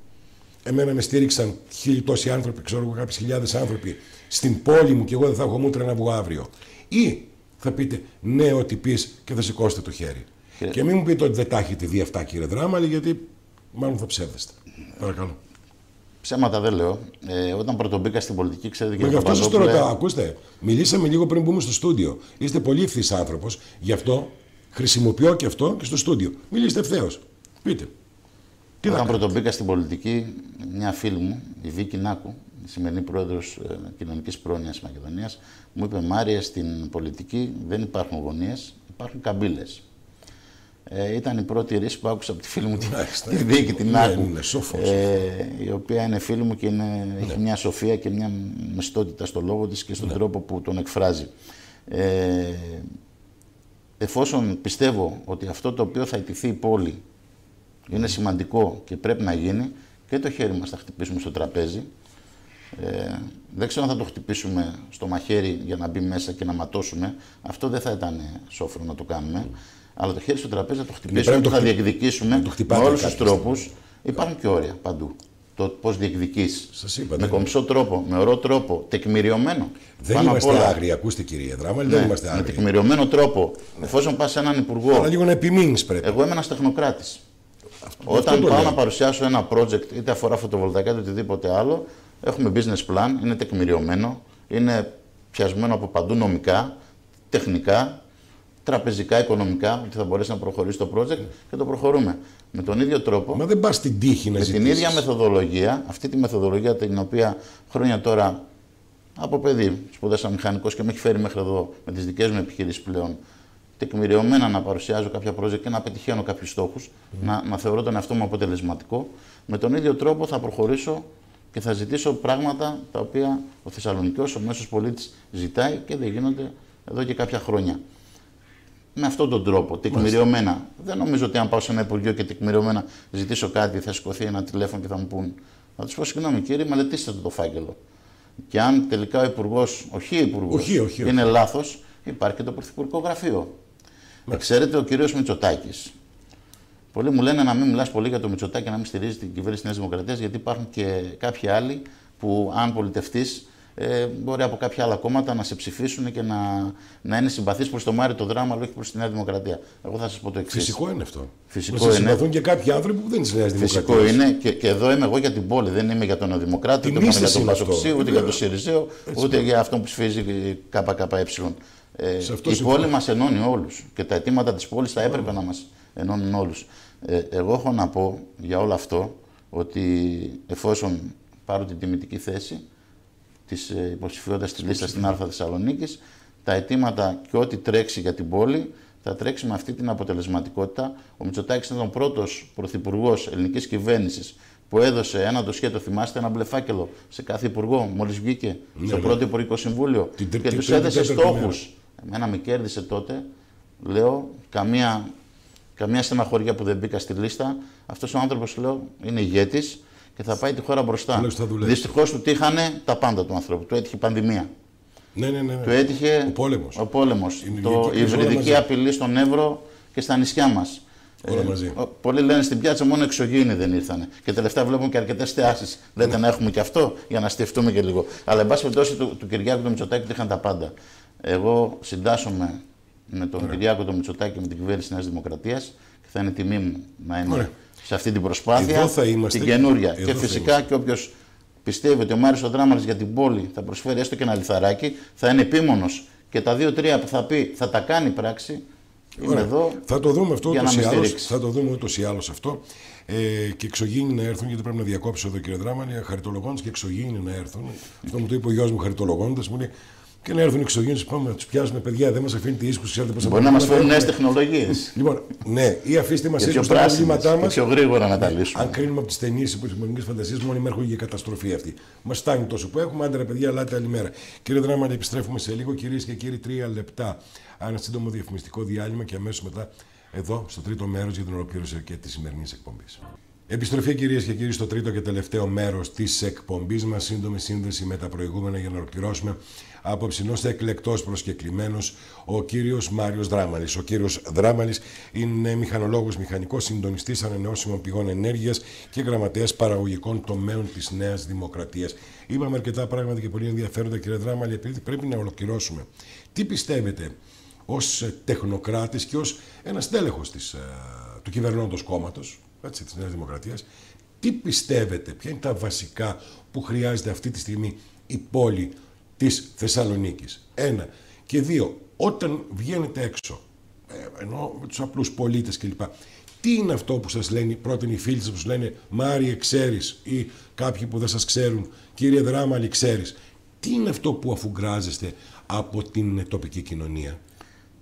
εμένα με στήριξαν χίλιοι τόσοι άνθρωποι, ξέρω εγώ κάποιες χιλιάδες άνθρωποι στην πόλη μου και εγώ δεν θα έχω μούτρα να βγω αύριο. Ή θα πείτε ναι, ό,τι πεις και θα σηκώσετε το χέρι. Και μην μου πείτε ότι δεν τα έχετε δει αυτά, κύριε Δράμαλη, γιατί μάλλον θα ψεύδεστε. Παρακαλώ. Ψέματα δεν λέω. Ε, όταν πρωτομπήκα στην πολιτική, ξέρετε και Γι' αυτό σας το ρωτάω. Ακούστε, μιλήσαμε λίγο πριν μπούμε στο στούντιο. Είστε πολύ ευθύς άνθρωπος. Γι' αυτό χρησιμοποιώ και αυτό και στο στούντιο. Μιλήστε ευθέως. Πείτε. Τι όταν πρωτομπήκα στην πολιτική, μια φίλη μου, η Βίκη Νάκου, η σημερινή πρόεδρος ε, κοινωνικής πρόνοιας Μακεδονίας, μου είπε: Μάρια, στην πολιτική δεν υπάρχουν γωνίες, υπάρχουν καμπύλες. Ε, ήταν η πρώτη ρίση που άκουσα από τη φίλη μου τη, τη Δίκη, την ναι, Άκου. Ναι, ε, η οποία είναι φίλη μου και είναι, έχει ναι. μια σοφία και μια μεστότητα στο λόγο της και στον τρόπο που τον εκφράζει. Ε, εφόσον πιστεύω ότι αυτό το οποίο θα ιτηθεί η πόλη είναι σημαντικό και πρέπει να γίνει και το χέρι μας θα χτυπήσουμε στο τραπέζι. Ε, δεν ξέρω αν θα το χτυπήσουμε στο μαχαίρι για να μπει μέσα και να ματώσουμε. Αυτό δεν θα ήταν σόφρο να το κάνουμε. Αλλά το χέρι στο τραπέζι θα το χτυπήσουμε και θα διεκδικήσουμε με όλους τους τρόπους. Υπάρχουν και όρια παντού. Το πώς διεκδικείς. Με κομψό τρόπο, με ωραίο τρόπο, τεκμηριωμένο. Δεν Πάνω είμαστε όλα... άγριοι, ακούστε κύριε Δράμα, ναι, δεν είμαστε άγριοι. Με τεκμηριωμένο τρόπο. Ναι. Εφόσον πας σε έναν υπουργό. Αλλά λίγο να επιμείνεις πρέπει. Εγώ είμαι ένας τεχνοκράτης. Όταν πάω να παρουσιάσω ένα project, είτε αφορά φωτοβολταϊκά είτε οτιδήποτε άλλο, έχουμε business plan, είναι τεκμηριωμένο, είναι πιασμένο από παντού νομικά, τεχνικά, τραπεζικά, οικονομικά, ότι θα μπορέσει να προχωρήσει το project και το προχωρούμε. Με τον ίδιο τρόπο. Μα δεν πας στην τύχη να Με την ίδια μεθοδολογία, αυτή τη μεθοδολογία την οποία χρόνια τώρα από παιδί σπουδάσα μηχανικός και με έχει φέρει μέχρι εδώ με τις δικές μου επιχειρήσεις πλέον τεκμηριωμένα να παρουσιάζω κάποια project και να πετυχαίνω κάποιους στόχους, να, να θεωρώ τον εαυτό μου αποτελεσματικό. Με τον ίδιο τρόπο θα προχωρήσω και θα ζητήσω πράγματα τα οποία ο Θεσσαλονικό, ο μέσος πολίτης ζητάει και δεν γίνονται εδώ και κάποια χρόνια. Με αυτόν τον τρόπο, τεκμηριωμένα. Δεν νομίζω ότι αν πάω σε ένα Υπουργείο και τεκμηριωμένα ζητήσω κάτι, θα σηκωθεί ένα τηλέφωνο και θα μου πούν. Θα τους πω συγγνώμη κύριε, μελετήστε το, το φάκελο. Και αν τελικά ο Υπουργός, ο Χ Υπουργό, είναι λάθος, υπάρχει και το Πρωθυπουργικό Γραφείο. Ναι. Ξέρετε, ο κύριος Μητσοτάκης. Πολλοί μου λένε να μην μιλάς πολύ για το Μητσοτάκη, να μην στηρίζεις την κυβέρνηση της Νέας Δημοκρατίας, γιατί υπάρχουν και κάποιοι άλλοι που, αν πολιτευτείς, ε, μπορεί από κάποια άλλα κόμματα να σε ψηφίσουν και να, να είναι συμπαθείς προς το Μάρι το δράμα, αλλά όχι προς τη Νέα Δημοκρατία. Εγώ θα σας πω το εξής. Φυσικό είναι αυτό. Φυσικό να είναι. Συμπαθούν και κάποιοι άνθρωποι που δεν είναι τη Νέα Δημοκρατία. Φυσικό είναι και, και εδώ είμαι εγώ για την πόλη. Δεν είμαι για τον Νεοδημοκράτη, ούτε για τον Πασοξή, ούτε για τον Σιριζέο, ούτε για αυτόν που ψηφίζει ΚΚΕ. Ε, η πόλη μας ενώνει όλους και τα αιτήματα της πόλης θα έπρεπε να μας ενώνουν όλους. Ε, εγώ έχω να πω για όλο αυτό ότι εφόσον πάρω την τιμητική θέση της ε, υποψηφιότητας της λίστας στην Α Θεσσαλονίκης, τα αιτήματα και ό,τι τρέξει για την πόλη θα τρέξει με αυτή την αποτελεσματικότητα. Ο Μητσοτάκης ήταν ο πρώτος πρωθυπουργός ελληνικής κυβέρνησης που έδωσε ένα το σχέδιο, θυμάστε, ένα μπλεφάκελο σε κάθε υπουργό, μόλις βγήκε ναι, στο ναι. πρώτο Υπουργικό Συμβούλιο. και τους έδωσε στόχους. Εμένα με κέρδισε τότε, λέω, καμία, καμία στεναχωρία που δεν μπήκα στη λίστα. Αυτός ο άνθρωπος, λέω, είναι ηγέτης και θα πάει τη χώρα μπροστά. Δυστυχώς του τύχανε τα πάντα του ανθρώπου. Του έτυχε η πανδημία. Ναι, ναι, ναι, ναι. Του έτυχε ο πόλεμος. Ο πόλεμος. Το, η υβριδική απειλή στον Εύρο και στα νησιά μας. Όλα ε, μαζί. πολλοί λένε στην πιάτσα μόνο εξωγήινοι δεν ήρθαν. Και τελευταία βλέπουμε και αρκετές θεάσεις. Λέτε ναι. να έχουμε και αυτό για να στεφτούμε και λίγο. Αλλά εν πάση περιπτώσει του, του Κυριάκου του Μητσοτάκη είχαν τα πάντα. Εγώ συντάσσομαι με τον Ωραία. Κυριάκο του Μητσοτάκη και με την κυβέρνηση Νέας Δημοκρατίας και θα είναι τιμή μου να είμαι σε αυτή την προσπάθεια. Εδώ θα είμαστε. Την καινούρια. και φυσικά και όποιος πιστεύει ότι ο Μάριος Δράμαρης για την πόλη θα προσφέρει έστω και ένα λιθαράκι, θα είναι επίμονος και τα δύο-τρία που θα πει θα τα κάνει πράξη. Είμαι εδώ θα το δούμε αυτό ούτως ή άλλως, θα το δούμε ούτως ή άλλως αυτό ε, και εξωγήινοι να έρθουν γιατί πρέπει να διακόψω εδώ κύριε Δράμανη χαριτολογώντας και εξωγήινοι να έρθουν αυτό μου το είπε ο γιος μου χαριτολογώντας μου λέει και να έρθουν εξωγήινες, πάμε να τους πιάσουμε παιδιά. Δεν μας αφήνει τη ίσχυση, ξέρετε πώ θα Μπορεί να μας φέρουν νέες τεχνολογίες. Λοιπόν, ναι, ή αφήστε μας έτσι τα προβλήματά μας. Πιο γρήγορα να τα λύσουμε. Αν κρίνουμε από τις ταινίες υποκειμενικέ φαντασίε, μόνοι με έρχονται για καταστροφή αυτή. Μας φτάνει τόσο που έχουμε, άντρα παιδιά, ελάτε άλλη μέρα. Κύριε Δράμα, επιστρέφουμε σε λίγο. Κυρίες και κύριοι, τρία λεπτά. Ένα σύντομο διαφημιστικό διάλειμμα και αμέσως μετά εδώ στο τρίτο μέρος για την ολοκλήρωση και της σημερινής εκπομπής. Επιστροφή κυρίες και κύριοι στο τρίτο και τελευταίο μέρος της εκπομπής μας. Σύντομη σύνδεση με τα προηγούμενα για να ολοκληρώσουμε απόψινό εκλεκτός προσκεκλημένος ο κύριος Μάριος Δράμαλης. Ο κύριος Δράμαλης είναι μηχανολόγος, μηχανικός συντονιστής ανανεώσιμων πηγών ενέργειας και γραμματέας παραγωγικών τομέων της Νέας Δημοκρατίας. Είπαμε αρκετά πράγματα και πολύ ενδιαφέροντα, κύριε Δράμαλη, επειδή πρέπει να ολοκληρώσουμε. Τι πιστεύετε ως τεχνοκράτης και ως ένας τέλεχος ε, του κυβερνώντος κόμματος της Νέας Δημοκρατίας, τι πιστεύετε, ποια είναι τα βασικά που χρειάζεται αυτή τη στιγμή η πόλη της Θεσσαλονίκης. Ένα. Και δύο, όταν βγαίνετε έξω, ε, ενώ με τους απλούς πολίτες κλπ. Τι είναι αυτό που σας λένε, πρώτον οι φίλοι σας που σας λένε Μάριε ξέρεις ή κάποιοι που δεν σας ξέρουν, κύριε Δράμαλη ξέρεις. Τι είναι αυτό που αφουγκράζεστε από την τοπική κοινωνία;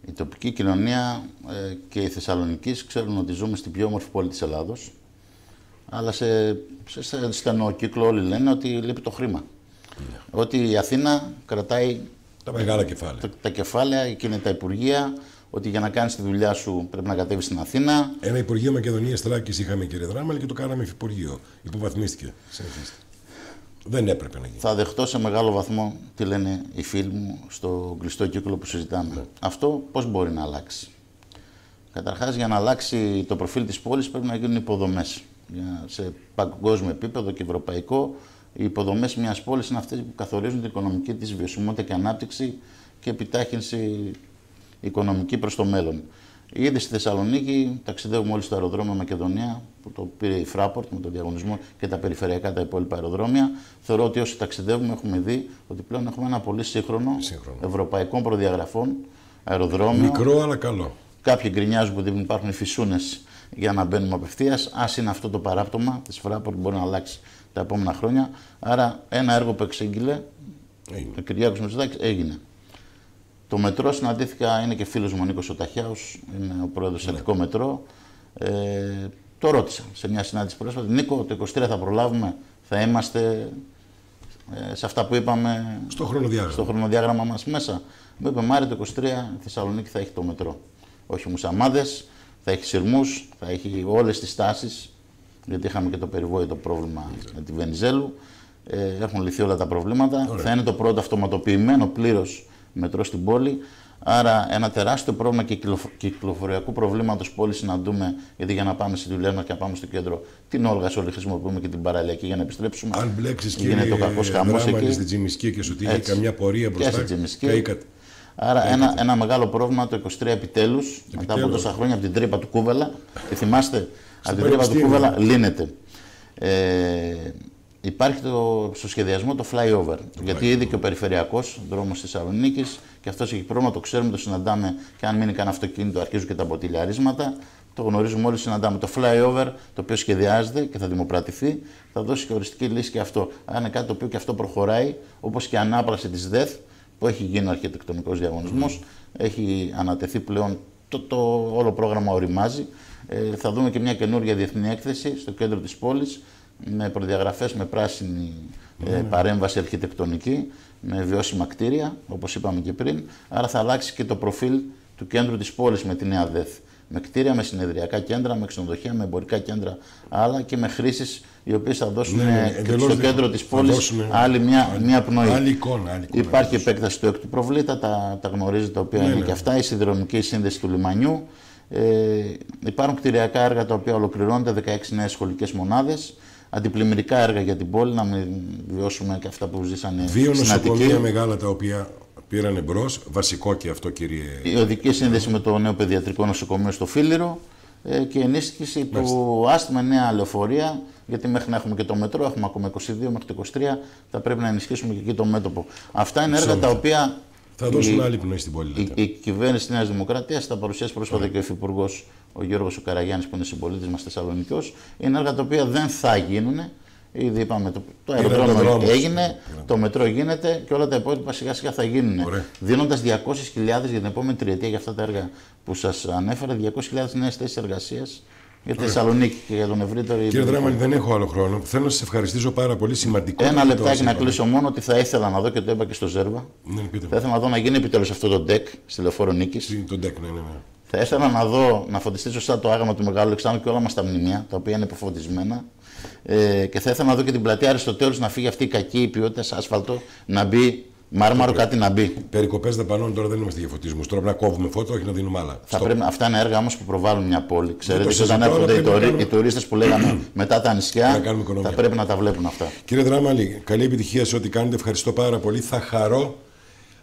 Η τοπική κοινωνία ε, και οι Θεσσαλονικοί ξέρουν ότι ζούμε στην πιο όμορφη πόλη της Ελλάδος. Αλλά σε, σε στενό κύκλο όλοι λένε ότι λείπει το χρήμα. Ναι. Ότι η Αθήνα κρατάει τα μεγάλα κεφάλαια. Τα, τα κεφάλαια, εκεί είναι τα υπουργεία. Ότι για να κάνεις τη δουλειά σου πρέπει να κατέβεις στην Αθήνα. Ένα Υπουργείο Μακεδονίας Τράκη είχαμε κύριε Δράμαλη και το κάναμε υφυπουργείο. Υποβαθμίστηκε. Δεν έπρεπε να γίνει. Θα δεχτώ σε μεγάλο βαθμό τι λένε οι φίλοι μου στο κλειστό κύκλο που συζητάμε. Ναι. Αυτό πώς μπορεί να αλλάξει; Καταρχάς, για να αλλάξει το προφίλ της πόλης πρέπει να γίνουν υποδομές. Σε παγκόσμιο επίπεδο και ευρωπαϊκό οι υποδομές μιας πόλης είναι αυτές που καθορίζουν την οικονομική της βιωσιμότητα και ανάπτυξη και επιτάχυνση οικονομική προς το μέλλον. Ήδη στη Θεσσαλονίκη ταξιδεύουμε όλοι στο αεροδρόμιο Μακεδονία, που το πήρε η Fraport με τον διαγωνισμό και τα περιφερειακά τα υπόλοιπα αεροδρόμια. Θεωρώ ότι όσοι ταξιδεύουμε έχουμε δει ότι πλέον έχουμε ένα πολύ σύγχρονο, σύγχρονο. ευρωπαϊκών προδιαγραφών αεροδρόμιο. Μικρό αλλά καλό. Κάποιοι γκρινιάζουν ότι υπάρχουν φυσούνες για να μπαίνουμε απευθείας. Α είναι αυτό το παράπτωμα της Fraport μπορεί να αλλάξει τα επόμενα χρόνια. Άρα ένα έργο που εξήγηλε ο Κυριάκος Μητσοτάκης έγινε. Το μετρό συναντήθηκα, είναι και φίλος μου ο Νίκος Οταχιάους, είναι ο πρόεδρος του ναι. Μετρό. Ε, το ρώτησα σε μια συνάντηση πρόσφατα. Νίκο, το 23 θα προλάβουμε, θα είμαστε ε, σε αυτά που είπαμε στο χρονοδιάγραμμα, στο χρονοδιάγραμμα μας μέσα. Μου είπε Μάρη το 23 η Θεσσαλονίκη θα έχει το μετρό. Όχι μουσαμάδες, θα έχει σειρμούς, θα έχει όλες τις τάσεις γιατί είχαμε και το περιβόητο πρόβλημα με τη Βενιζέλου. Ε, έχουν λυθεί όλα τα προβλήματα. Ωραία. Θα είναι το πρώτο αυτοματοποιημένο πλήρως μετρό στην πόλη. Άρα, ένα τεράστιο πρόβλημα και κυκλοφοριακού προβλήματος πόλη συναντούμε, γιατί για να πάμε στη δουλειά μα και να πάμε στο κέντρο, την Όλγα όλοι χρησιμοποιούμε και την παραλιακή για να επιστρέψουμε. Αν μπλέξεις και γίνεται ο κακός χαμός εκεί. στην Τζιμισκή και σου τύχει καμιά πορεία μπροστά. Και Άρα, ένα, ένα μεγάλο πρόβλημα το 23 επιτέλους, μετά από τόσα χρόνια από την τρύπα του Κούβελα. Και θυμάστε από την τρύπα του Κούβελα λύνεται. Ε, υπάρχει το, στο σχεδιασμό το flyover. γιατί ήδη και ο περιφερειακός δρόμος της Θεσσαλονίκης και αυτός έχει πρόβλημα, το ξέρουμε, το συναντάμε και αν μείνει κανένα αυτοκίνητο αρχίζουν και τα ποτηλιαρίσματα. Το γνωρίζουμε όλοι, συναντάμε. Το flyover, το οποίο σχεδιάζεται και θα δημοπρατηθεί, θα δώσει και οριστική λύση και αυτό. Αν είναι κάτι το οποίο και αυτό προχωράει, όπως και η ανάπλαση της ΔΕΘ, που έχει γίνει ο αρχιτεκτονικός διαγωνισμός, έχει ανατεθεί πλέον το, το όλο πρόγραμμα οριμάζει. Ε, θα δούμε και μια καινούργια διεθνή έκθεση στο κέντρο της πόλης με προδιαγραφές με πράσινη ε, ναι, ναι. παρέμβαση αρχιτεκτονική, με βιώσιμα κτίρια, όπως είπαμε και πριν. Άρα θα αλλάξει και το προφίλ του κέντρου της πόλης με τη νέα ΔΕΘ. Με κτίρια, με συνεδριακά κέντρα, με ξενοδοχεία, με εμπορικά κέντρα άλλα και με χρήσεις οι οποίες θα δώσουν ναι, ναι, και στο κέντρο της πόλης άλλη μια, άλλη, μια πνοή. Άλλη εικόνα, άλλη εικόνα Υπάρχει επέκταση του έκτου προβλήτα, τα, τα γνωρίζετε τα οποία ναι, είναι ναι. και αυτά, η συνδρομική σύνδεση του λιμανιού. Ε, υπάρχουν κτηριακά έργα τα οποία ολοκληρώνονται, 16 νέες σχολικές μονάδες. Αντιπλημμυρικά έργα για την πόλη, να μην βιώσουμε και αυτά που ζήσανε Δύο νοσοκομεία μεγάλα τα οποία πήραν εμπρό. Βασικό και αυτό, κύριε. Η οδική σύνδεση με το νέο παιδιατρικό νοσοκομείο στο Φίλιρο ε, και ενίσχυση του άστημα νέα λεωφορεία. Γιατί μέχρι να έχουμε και το μετρό, έχουμε ακόμα 22 μέχρι το 23, θα πρέπει να ενισχύσουμε και εκεί το μέτωπο. Αυτά είναι έργα τα οποία. Θα δώσουν άλλη πνοή στην πόλη. Η, η, κυβέρνηση της Νέας Δημοκρατίας θα παρουσιάσει πρόσφατα και ο Υφυπουργός ο Γιώργος Καραγιάννης, που είναι συμπολίτης μας Θεσσαλονικιός. Είναι έργα τα οποία δεν θα γίνουν Ήδη είπαμε, το, το αεροδρόμιο έγινε, το μετρό γίνεται και όλα τα υπόλοιπα σιγά σιγά θα γίνουν. Δίνοντας 200.000 για την επόμενη τριετία για αυτά τα έργα που σας ανέφερα, 200.000 νέες θέσεις εργασίας για τη Θεσσαλονίκη και για τον ευρύτερο. Κύριε Δραμάλη, δεν έχω άλλο χρόνο. Θέλω να σας ευχαριστήσω πάρα πολύ. Σημαντικό. Ένα λεπτάκι να κλείσω μόνο ότι θα ήθελα να δω και το είπα και στο Ζέρβα. Ναι, θα ήθελα να δω να γίνει επιτέλους αυτό το deck στη λεωφόρο Νίκης. Το deck, ναι, ναι, ναι. Θα ήθελα να δω να φωτιστεί σωστά το άγαλμα του Μεγάλου Αλεξάνδρου και όλα μας τα μνημεία, τα οποία είναι υποφωτισμένα. Ε, και θα ήθελα να δω και την πλατεία Αριστοτέλους να φύγει αυτή η κακή ποιότητα σε άσφαλτο, να μπει μάρμαρο κάτι να μπει. Περικοπές δεπανών τώρα δεν είμαστε για φωτισμούς. Τώρα πρέπει να κόβουμε φώτο, όχι να δίνουμε άλλα. Θα πρέπει, αυτά είναι έργα όμως που προβάλλουν μια πόλη. Ξέρετε, και όταν έρχονται οι, τουρί, οι τουρίστες που λέγαμε μετά τα νησιά, θα πρέπει να τα βλέπουν αυτά. Κύριε Δράμαλη, καλή επιτυχία σε ό,τι κάνετε. Ευχαριστώ πάρα πολύ. Θα χαρώ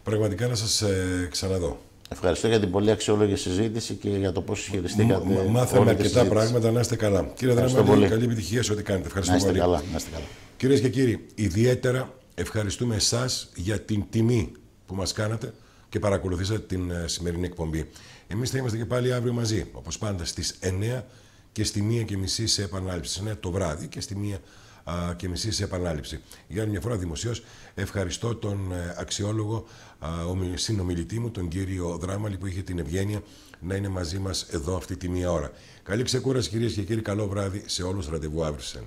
πραγματικά να σας ε, ξαναδώ. Ευχαριστώ για την πολύ αξιόλογη συζήτηση και για το πώς χειριστήκατε. Μάθαμε αρκετά πράγματα. Να είστε καλά. Κύριε Δράμανη, καλή επιτυχία σε ό,τι κάνετε. Ευχαριστώ να είστε πολύ. Καλά, να είστε καλά. Κυρίες και κύριοι, ιδιαίτερα ευχαριστούμε εσάς για την τιμή που μας κάνατε και παρακολουθήσατε την ε, σημερινή εκπομπή. Εμείς θα είμαστε και πάλι αύριο μαζί, όπως πάντα στις 9 και στη 1 και μισή σε επανάληψη. 9 το βράδυ και στη 1 και μισή σε επανάληψη. Για άλλη μια φορά δημοσίως ευχαριστώ τον ε, αξιόλογο συνομιλητή μου, τον κύριο Δράμαλη, που είχε την ευγένεια να είναι μαζί μας εδώ αυτή τη μία ώρα. Καλή ξεκούραση κυρίες και κύριοι, καλό βράδυ σε όλους. Ραντεβού αύριο σε